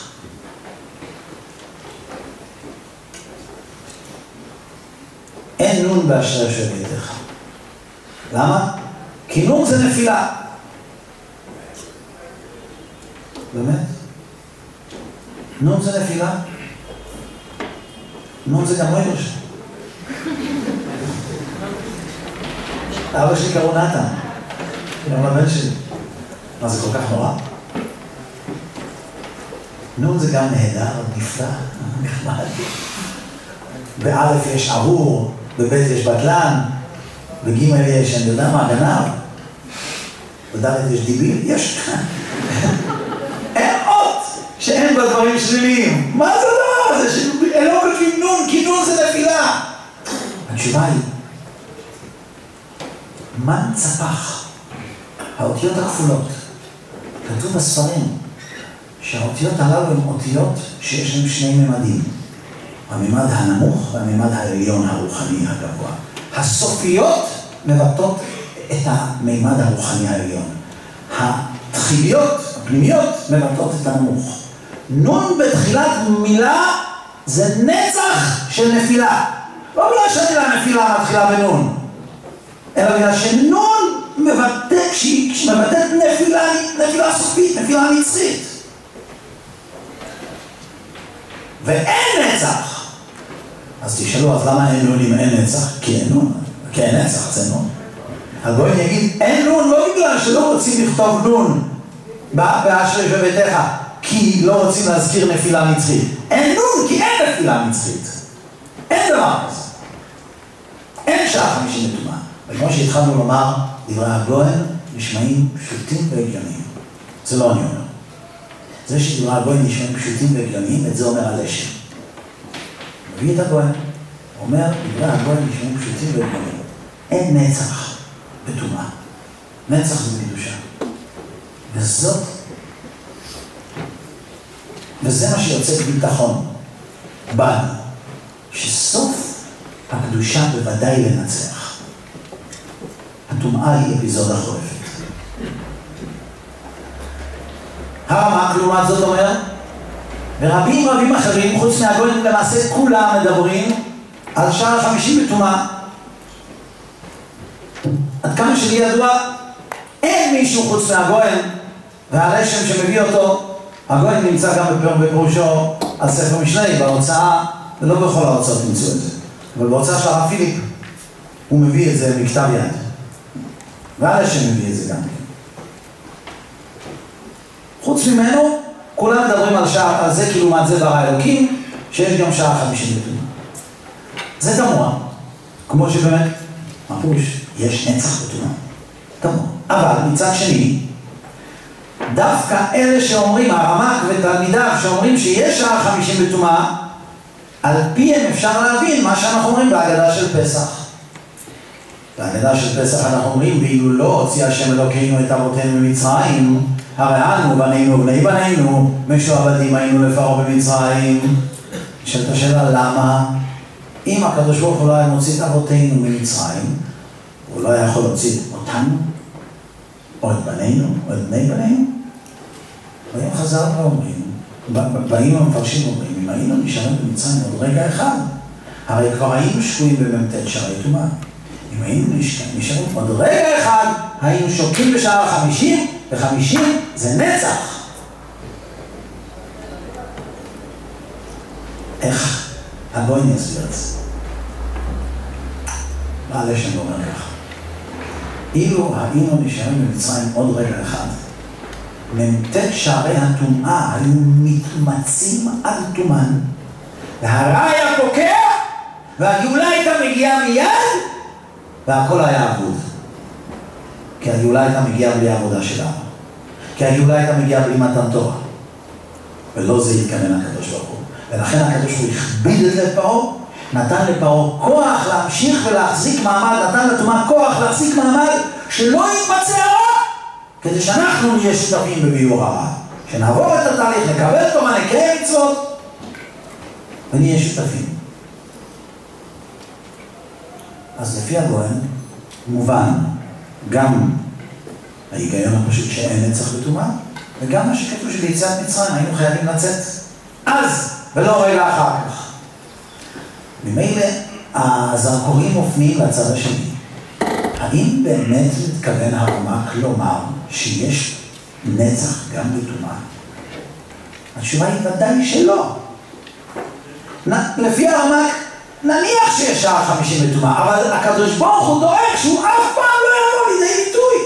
אין נון באשר של ביתך. למה? כי נון זה נפילה. באמת? נון זה נפילה? נון זה גם רגש. אבא שלי קראו נתן, גם לבן שלי. מה זה כל כך נורא? נון זה גם נהדר, נפלא, נחמד. באלף יש ארור, בבית יש בטלן, בגימל יש, אני יודע מה, גנב. בדלת יש דיביל, יש... אין אות שאין בה דברים שליליים. מה זה הדבר הזה? כותבים נון, כי נון זה נפילה. התשובה היא, מן צפח, האותיות הכפולות, כתוב בספרים, שהאותיות הללו הן אותיות שיש להן שני ממדים. הממד הנמוך והממד העליון הרוחני הגבוה. הסופיות מבטאות את הממד הרוחני העליון. התחיליות, הפנימיות, מבטאות את הנמוך. נון בתחילת מילה זה נצח של נפילה. לא בגלל שהמילה נפילה מתחילה בנון, אלא בגלל שנון מבטא, כשהיא מבטאת נפילה, נפילה סופית, נפילה נצחית. ואין נצח. אז תשאלו, אז למה אין נון אם אין נצח? כי אין נון, כי אין נצח זה נון. הגויין יגיד, אין נון לא בגלל שלא רוצים לכתוב נון באשרי וביתך, כי לא רוצים להזכיר נפילה נצחית. אין נון כי אין נפילה נצחית. אין דבר כזה. אין שעה חמישים לטומאה. וכמו שהתחלנו לומר, דברי הגויין נשמעים פשוטים והגיוניים. זה לא אני אומר. זה שדברי הגויין נשמעים פשוטים והגיוניים, את זה אומר הלשם. מביא את הגויין, אומר, דברי הגויין נשמעים פשוטים והגיוניים. אין נצח בטומאה. נצח זה קדושה. וזאת, וזה מה שיוצא ביטחון בנו, שסוף הקדושה בוודאי לנצח. הטומאה היא אפיזודה חורפת. הרמק לעומת זאת אומר, ורבים רבים אחרים, חוץ מהגויים למעשה כולם מדברים על שער החמישים בטומאה. עד כמה שלי ידוע, אין מישהו חוץ מהגויים, והרשם שמביא אותו, הגויים נמצא גם בפירושו על ספר משלי, בהוצאה, ולא בכל ההוצאות נמצאו את זה, אבל בהוצאה של הרב פיליפ, הוא מביא את זה מכתב יד. והרשם מביא את זה גם כן. חוץ ממנו, כולם מדברים על, שער, על זה כאילו מה זה ברא אלוקים, שיש גם שער חמישים בטומאה. זה תמוה, כמו שבאמת, מה פירוש? יש נצח בטומאה. תמוה. אבל מצד שני, דווקא אלה שאומרים, הרמק ותלמידיו שאומרים שיש שער חמישים בטומאה, על פיהם אפשר להבין מה שאנחנו אומרים בהגדה של פסח. בהגדה של פסח אנחנו אומרים, ואילו לא הוציא השם אלוקינו את אבותינו ממצרים, הרי אנו בנינו ובני בנינו משועבדים היינו לפרעה במצרים. נשאלת השאלה למה אם הקדוש ברוך הוא לא היה מוציא את אבותינו ממצרים, הוא לא יכול להוציא אותנו, או את בנינו, או את בני בנינו? והיום חזרנו ואומרים, באים המפרשים ואומרים, אם היינו נשארים במצרים עוד רגע אחד, הרי כבר היינו שבויים במ"ט שערי טומאה. אם היינו נשארים עוד רגע אחד, היינו שוקים בשער החמישים, וחמישים זה נצח. איך הגויין יסביר את זה? מה הלשם אומר ככה? אילו היינו נשארים במצרים עוד רגע אחד, מ"ט שערי הטומאה היו מתמצים עד תומן, והרע היה פוקע, והגאולה הייתה מגיעה מיד, והכל היה אבוד. כי הגאולה הייתה מגיעה בלי העבודה שלנו. כי הגאולה הייתה מגיעה בלי מתן תורה. ולא זה התכוון הקדוש ברוך הוא. ולכן הקדוש ברוך הוא הכביד את לב פרעה, נתן לפרעה כוח להמשיך ולהחזיק מעמד, נתן לטומאה כוח להחזיק מעמד שלא יתבצע רע, כדי שאנחנו נהיה שותפים בביאור הרע. שנעבור את התהליך, נקבל תורה, נקיים מצוות, ונהיה שותפים. אז לפי הגויין, מובן גם ההיגיון הפשוט שאין נצח בטומאה, וגם מה שכתוב שביציאת מצרים היינו חייבים לצאת אז, ולא רגע אחר כך. ממילא הזרקורים מופנים לצד השני. האם באמת מתכוון הרמק לומר שיש נצח גם בטומאה? התשובה היא ודאי שלא. לפי הרמק, נניח שיש שעה חמישים בטומאה, אבל הקדוש ברוך הוא דואג שהוא אף פעם לא יבוא לידי ביטוי,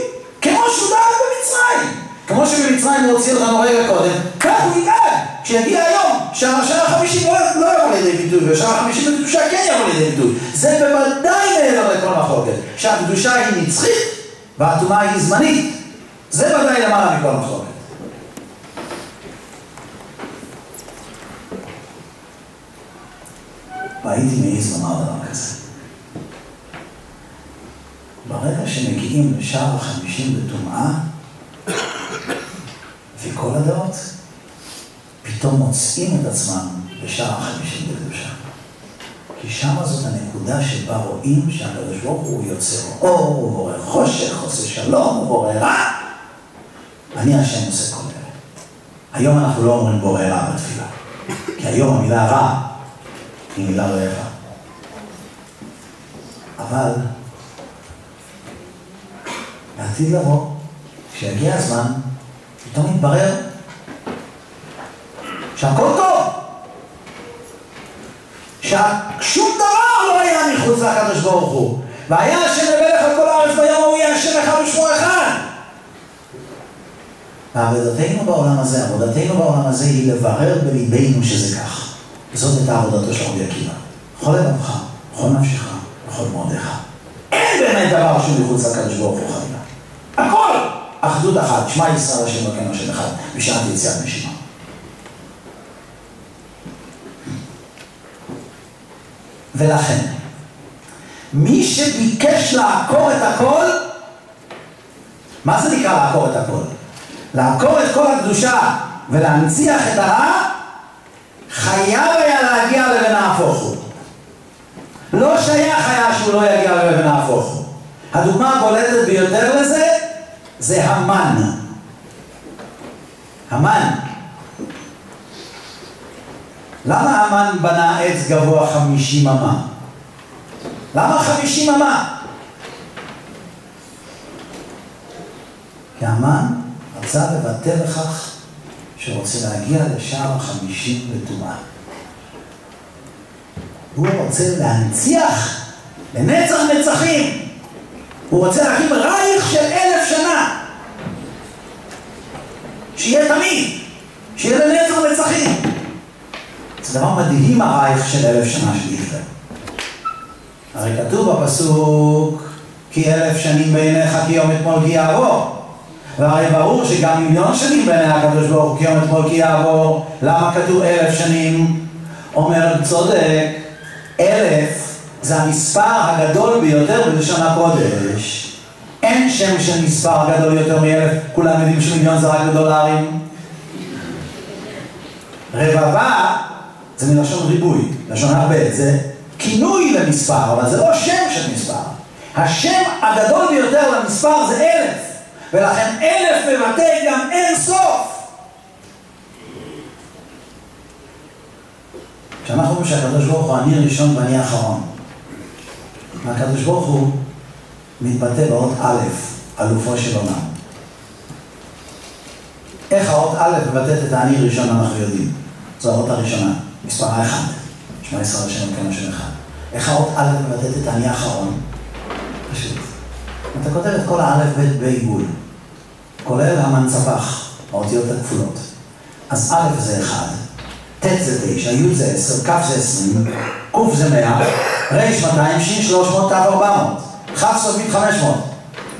כמו שהוא דאג במצרים. כמו שבמצרים הוא הוציא אותנו רגע קודם, כך הוא ידאג כשיגיע היום שהשעה החמישים לא, לא יבוא לידי ביטוי, והשעה החמישים בקדושה כן יבוא לידי ביטוי. זה בוודאי מעבר לכל מחלוקת, שהקדושה היא נצחית והטומאה היא זמנית. זה ודאי למעלה מכל מחלוקת. והייתי מעז לומר דבר כזה. ברגע שמגיעים לשער החמישים בטומאה, וכל הדעות פתאום מוצאים את עצמם בשער החמישים בקדושה. כי שמה זאת הנקודה שבה רואים שהקדוש ברוך הוא יוצר אור, הוא בורא חושך, עושה שלום, הוא בורא רע. אני השם עושה כל אלה. היום אנחנו לא אומרים בורא רע בתפילה, כי היום המילה רע היא מילה לא יפה. אבל לעתיד לבוא, כשיגיע הזמן, פתאום יתברר שהכל טוב. ששום דבר לא היה מחוץ לקדוש ברוך הוא. והיה השם למלך על כל הארץ ביום ההוא יהיה השם אחד ושמו אחד. ועבודתנו בעולם הזה, עבודתנו בעולם הזה היא לברר בליבנו שזה כך. זאת הייתה עבודתו של רבי עקיבא. בכל לבבך, בכל נפשך, בכל מאודיך. אין באמת דבר שהוא מחוץ לקדוש ברוך הוא חלילה. הכל! אחדות אחת, שמע ישראל השם אלוקינו השם אחד, בשעת יציאת נשימה. ולכן, מי שביקש לעקור את הכל, מה זה נקרא לעקור את הכל? לעקור את כל הקדושה ולהנציח את הרע, חייב היה להגיע לבן ההפוך הוא. לא שייך היה שהוא לא יגיע לבן ההפוך הוא. הדוגמה הבולטת ביותר לזה זה המן. המן. למה המן בנה עץ גבוה חמישים אמה? למה חמישים אמה? כי המן רצה לבטא לכך שרוצה להגיע לשער החמישים לטומאה. הוא רוצה להנציח לנצח נצחים. הוא רוצה להקים רייך של אלף שנה. שיהיה תמיד, שיהיה לנצח נצחים. זה דבר מדהים הרייך של אלף שנה של היטלר. הרי כתוב בפסוק כי אלף שנים בעיניך כי יום אתמול כי יעבור. והרי ברור שגם מיליון שנים בעיני הקדוש ברוך הוא כי יום אתמול כי יעבור. למה כתוב אלף שנים? אומר צודק, אלף זה המספר הגדול ביותר בלשון הקודש. אין שם של מספר גדול יותר מאלף, כולם יודעים שמיליון זה רק בדולרים. רבבה זה מלשון ריבוי, לשון הרבה, זה כינוי למספר, אבל זה לא שם של מספר. השם הגדול ביותר למספר זה אלף, ולכן אלף מבטא גם אין סוף. כשאנחנו אומרים שהקדוש ברוך הוא אני ראשון ואני אחרון, והקדוש ברוך הוא מתבטא באות א', אלופו של עולם. איך האות א' מבטאת את האני ראשון אנחנו יודעים. זו האות הראשונה, מספרה אחד. שמע ישראל השם כן השם אחד. איך האות א' מבטאת את האני האחרון? פשוט. אתה כותב את כל האלף ב' בעיגול, כולל המנצבח, האותיות הכפולות. אז א' זה אחד, ט' זה תשע, י' זה עשר, כ' זה עשרים, ק' זה מאה, ר' מאתיים, ש' שלוש מאות, ת' ארבע מאות, כ' סופית חמש מאות,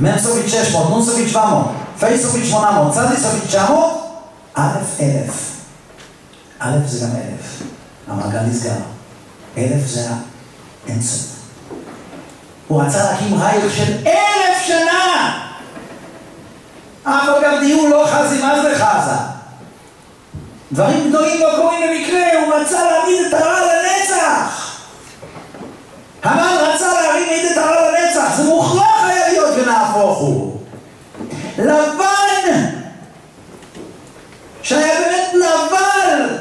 מ' סופית שש מאות, נ' סופית שבע מאות, פ' סופית שמונה מאות, צ' סופית תשע מאות, א' אלף. א' זה גם אלף. המעגל נסגר. אלף זה האינסוף. הוא רצה להקים רייך של אלף שנה! אף אגב דיור לא חזי, מה זה חזה? דברים גדולים לא קורים במקרה, הוא רצה להעמיד את הרע לנצח! המן רצה להעמיד את הרע לנצח, זה מוכרח היה להיות ונהפוך הוא. לבן! שהיה באמת נבל!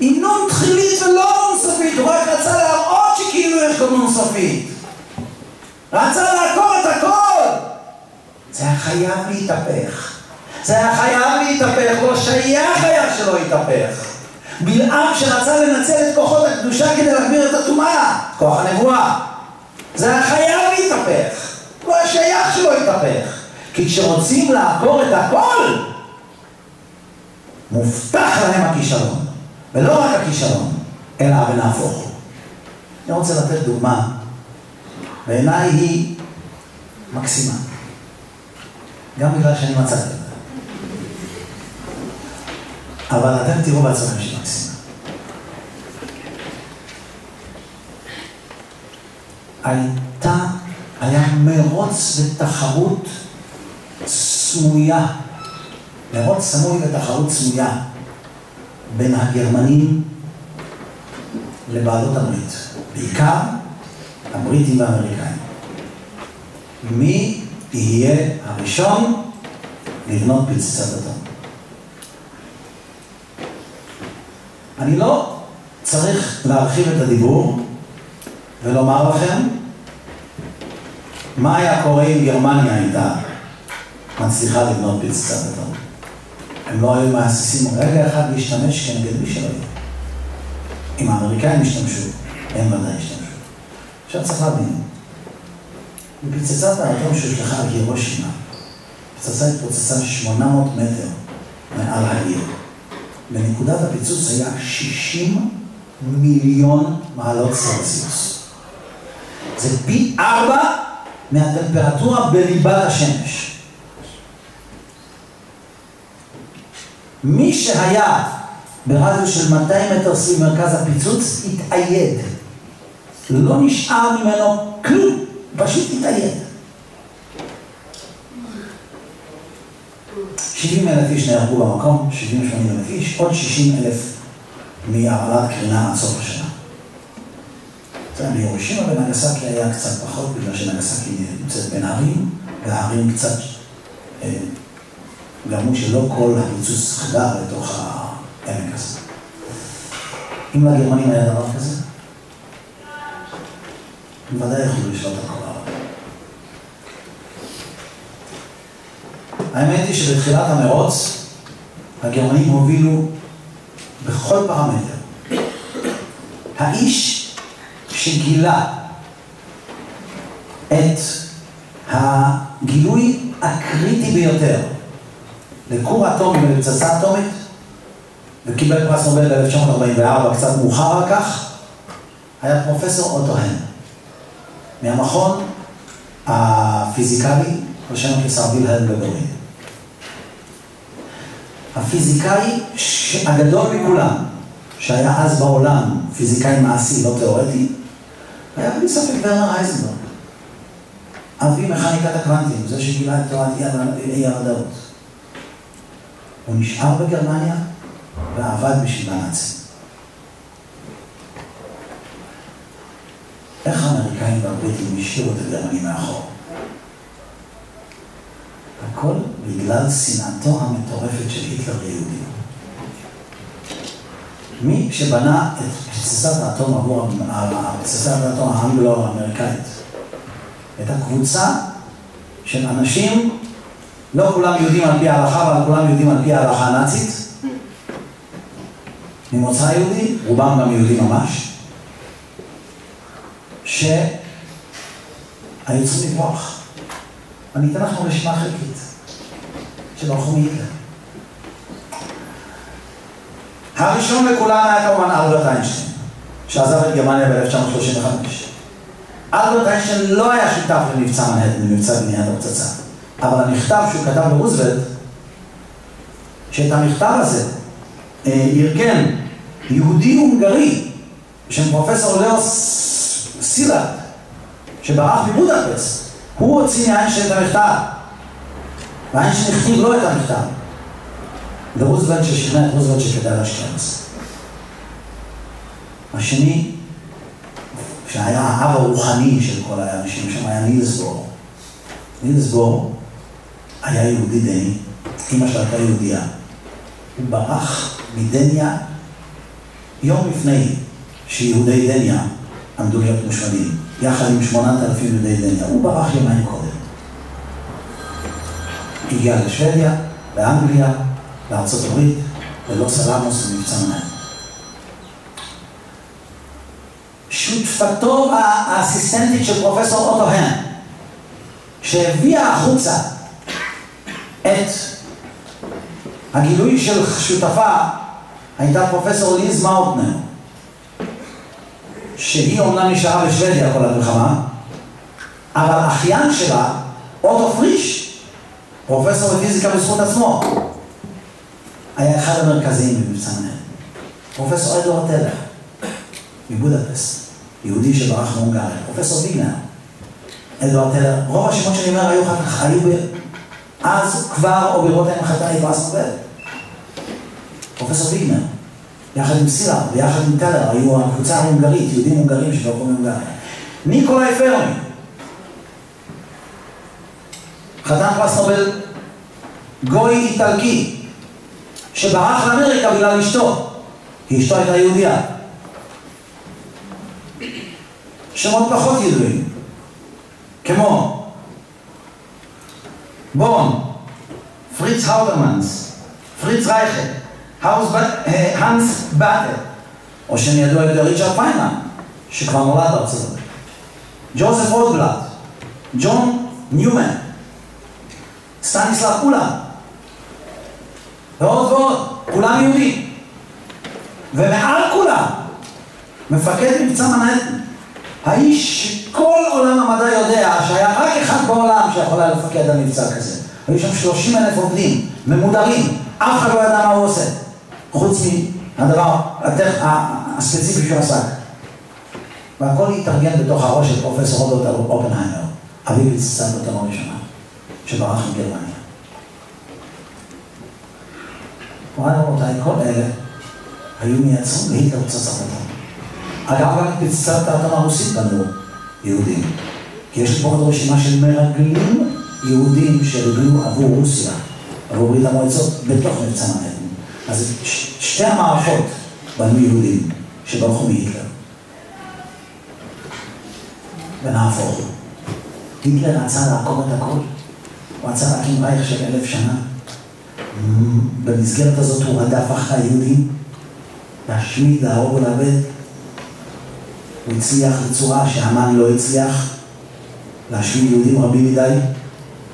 עם נון תחילית ולא נון סופית, הוא רק רצה להראות שכאילו יש לו נון סופית. רצה לעקור את הכל! זה היה חייב להתהפך. זה היה חייב להתהפך, לא שייך היה שלא יתהפך. בלעם שרצה לנצל את כוחות הקדושה כדי להגביר את הטומאה, כוח הנבואה. זה היה חייב להתהפך. לא היה שייך שלא יתהפך. כי כשרוצים לעקור את הכל, מובטח להם הכישלון. ולא רק הכישלון, אלא ונהפוך. אני רוצה לתת דוגמה, בעיניי היא מקסימה. גם בגלל שאני מצאתי אותה. אבל אתם תראו בעצמכם שהיא מקסימה. הייתה, היה מרוץ ותחרות סמויה, מרוץ סמוי ותחרות סמויה בין הגרמנים לבעלות הברית, בעיקר הבריטים והאמריקאים. מי יהיה הראשון לבנות פצצת אטום? אני לא צריך להרחיב את הדיבור ולומר לכם מה היה קורה אם גרמניה הייתה מצליחה לבנות פצצת אטום. הם לא היו מהססים רגע אחד להשתמש כנגד מי שלא יהיה. אם האמריקאים השתמשו, הם ודאי השתמשו. עכשיו צריך להבין, בפצצת האטום שהושלכה על הירושימה, פצצה התפוצצה 800 מטר מעל העיר. בנקודת הפיצוץ היה 60 מיליון מעלות סלסיוס. זה פי ארבע מהטמפרטורה בליבת השמש. מי שהיה ברדיוס של 200 מטר סביב מרכז הפיצוץ, התאייד. לא נשאר ממנו כלום, פשוט התאייד. 70 אלף איש נהרגו במקום, 70-80 אלף איש, עוד 60 אלף מהרעלת קרינה עד סוף השנה. זה בירושימה ונגסקי היה קצת פחות, בגלל שנגסקי נמצאת בין הרים, וההרים קצת אה, גרמו שלא כל הפיצוץ חדר לתוך העמק הזה. אם לגרמנים היה דבר כזה, הם ודאי יכולו לשלוט על כל העולם. האמת היא שבתחילת המרוץ הגרמנים הובילו בכל פרמטר. האיש שגילה את הגילוי הקריטי ביותר לכור אטומי ולפצצה אטומית וקיבל פרס נובל ב-1944, קצת מאוחר על כך, היה פרופסור אוטו-הן מהמכון הפיזיקלי על שם הקיסר וילהלם גגורין. הפיזיקאי הגדול מכולם, שהיה אז בעולם פיזיקאי מעשי, לא תיאורטי, היה בלי ספק ורנר אייזנברג. אבי מכניקת הקוונטים, זה שגילה את תורת אי הוודאות. הוא נשאר בגרמניה ועבד בשביל הנאצים. איך האמריקאים והבריטים השאירו את הגרמנים מאחור? הכל בגלל שנאתו המטורפת של היטלר ליהודים. מי שבנה את פצצת האטום עבור פצצת האטום האנגלו-האמריקאית, את הקבוצה של אנשים, לא כולם יהודים על פי ההלכה, אבל כולם יהודים על פי ההלכה הנאצית, ממוצא יהודי, רובם גם יהודים ממש, שהיו צריכים לברוח. אני אתן לכם רשימה חלקית שברחו מהיטלר. הראשון לכולם היה כמובן אלברט איינשטיין, שעזב את גרמניה ב-1935. אלברט איינשטיין לא היה שותף למבצע מנהטן, למבצע בניית הפצצה, אבל המכתב שהוא כתב לרוזוולט, שאת המכתב הזה אה, ארגן יהודי הונגרי בשם פרופסור לאו סילארד, שברח מבודפסט, הוא הוציא מאיינשטיין את המכתב, ואיינשטיין הכתיב לו את המכתב. ורוזוולט ששכנע את רוזוולט שכדאי בזה. השני, שהיה האב הרוחני של כל האנשים שם, היה נילס בור. נילס בור היה יהודי דני, אמא שלו הייתה יהודייה. הוא ברח מדניה יום לפני שיהודי דניה עמדו להיות מושמדים, יחד עם שמונת אלפים יהודי דניה. הוא ברח יומיים קודם. הגיע לשוודיה, לאנגליה, לארצות הברית, ללא סלאמוס ומבצע מנהל. שותפתו האסיסטנטית של פרופסור אוטו הן, שהביאה החוצה את הגילוי של שותפה, הייתה פרופסור ליז מאוטנר, שהיא אומנם נשארה בשוודיה כל המלחמה, אבל אחיין שלה, אוטו פריש, פרופסור לפיזיקה בזכות עצמו, היה אחד המרכזיים במבצע מנהל. פרופסור אדוארד טלר, מבודפסט, יהודי שברח מהונגריה, פרופסור ויגנר, אדוארד טלר, רוב השמות שאני אומר היו אחר כך, היו אז כבר או ברותם חתני פרס נובל. פרופסור ויגנר, יחד עם סילר ויחד עם טלר, היו הקבוצה ההונגרית, יהודים הונגרים שברחו מהונגריה. אנריקו פרמי, חתן פרס נובל גוי איטלקי, שברח לאמריקה בגלל אשתו, כי אשתו הייתה יהודייה. שמות פחות ידועים, כמו בון, פריץ האוטרמנס, פריץ רייכל, האנס באטר, או שהם ידעו על ריצ'רד פיינמן, שכבר נולד בארצות הברית. ג'וזף רוטבלט, ג'ון נוימן, סטניסלב אולם, ועוד ועוד, כולם יהודים. ומעל כולם, מפקד מבצע מנהטן, האיש שכל עולם המדע יודע שהיה רק אחד בעולם שיכול היה לפקד על מבצע כזה. היו שם 30 אלף עובדים, ממודרים, אף אחד לא ידע מה הוא עושה, חוץ מהדבר הספציפי שהוא עסק. והכל התארגן בתוך הראש של פרופסור רוברט אופנהיימר, אביו פצצת אטום הראשונה, שברח מגרמניה. מוריי ורבותיי, כל אלה היו מייצרים להיטלר פצצת אטום. אגב, גם פצצת האטום הרוסית בנו יהודים. כי יש פה עוד רשימה של מרגלים יהודים שהרגלו עבור רוסיה, עבור ברית המועצות, בתוך מבצע מנהטן. אז שתי המערכות בנו יהודים שברחו מהיטלר. ונהפוך. היטלר רצה לעקור את הכל. הוא רצה להקים רייך של אלף שנה. במסגרת הזאת הוא רדף אחרי היהודים, להשמיד, להרוג ולאבד. הוא הצליח בצורה שהמן לא הצליח להשמיד יהודים רבים מדי,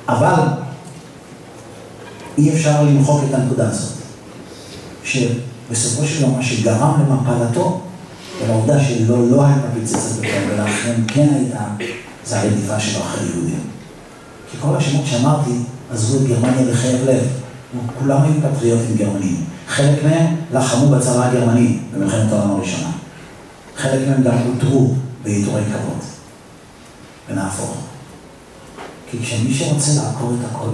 אבל אי אפשר למחוק את הנקודה הזאת, שבסופו של יום מה שגרם למפלתו ולעובדה שלא לא הייתה פצצת בכלל, ולכן כן הייתה, זה הרדיפה שלו אחרי יהודים. כי כל השמות שאמרתי עזבו את גרמניה בחייב לב. כולם היו פטריוטים גרמנים. חלק מהם לחמו בצבא הגרמני במלחמת העולם הראשונה. חלק מהם גם הותרו בעיטורי כבוד. ונהפוך. כי כשמי שרוצה לעקור את הכל,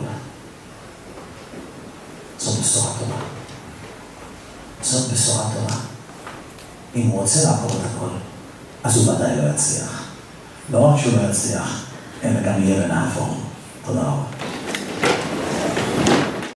זאת בשורה טובה. זאת בשורה טובה. אם הוא רוצה לעקור את הכל, אז הוא ודאי לא יצליח. לא רק שהוא לא יצליח, אלא גם יהיה ונהפוך. תודה רבה.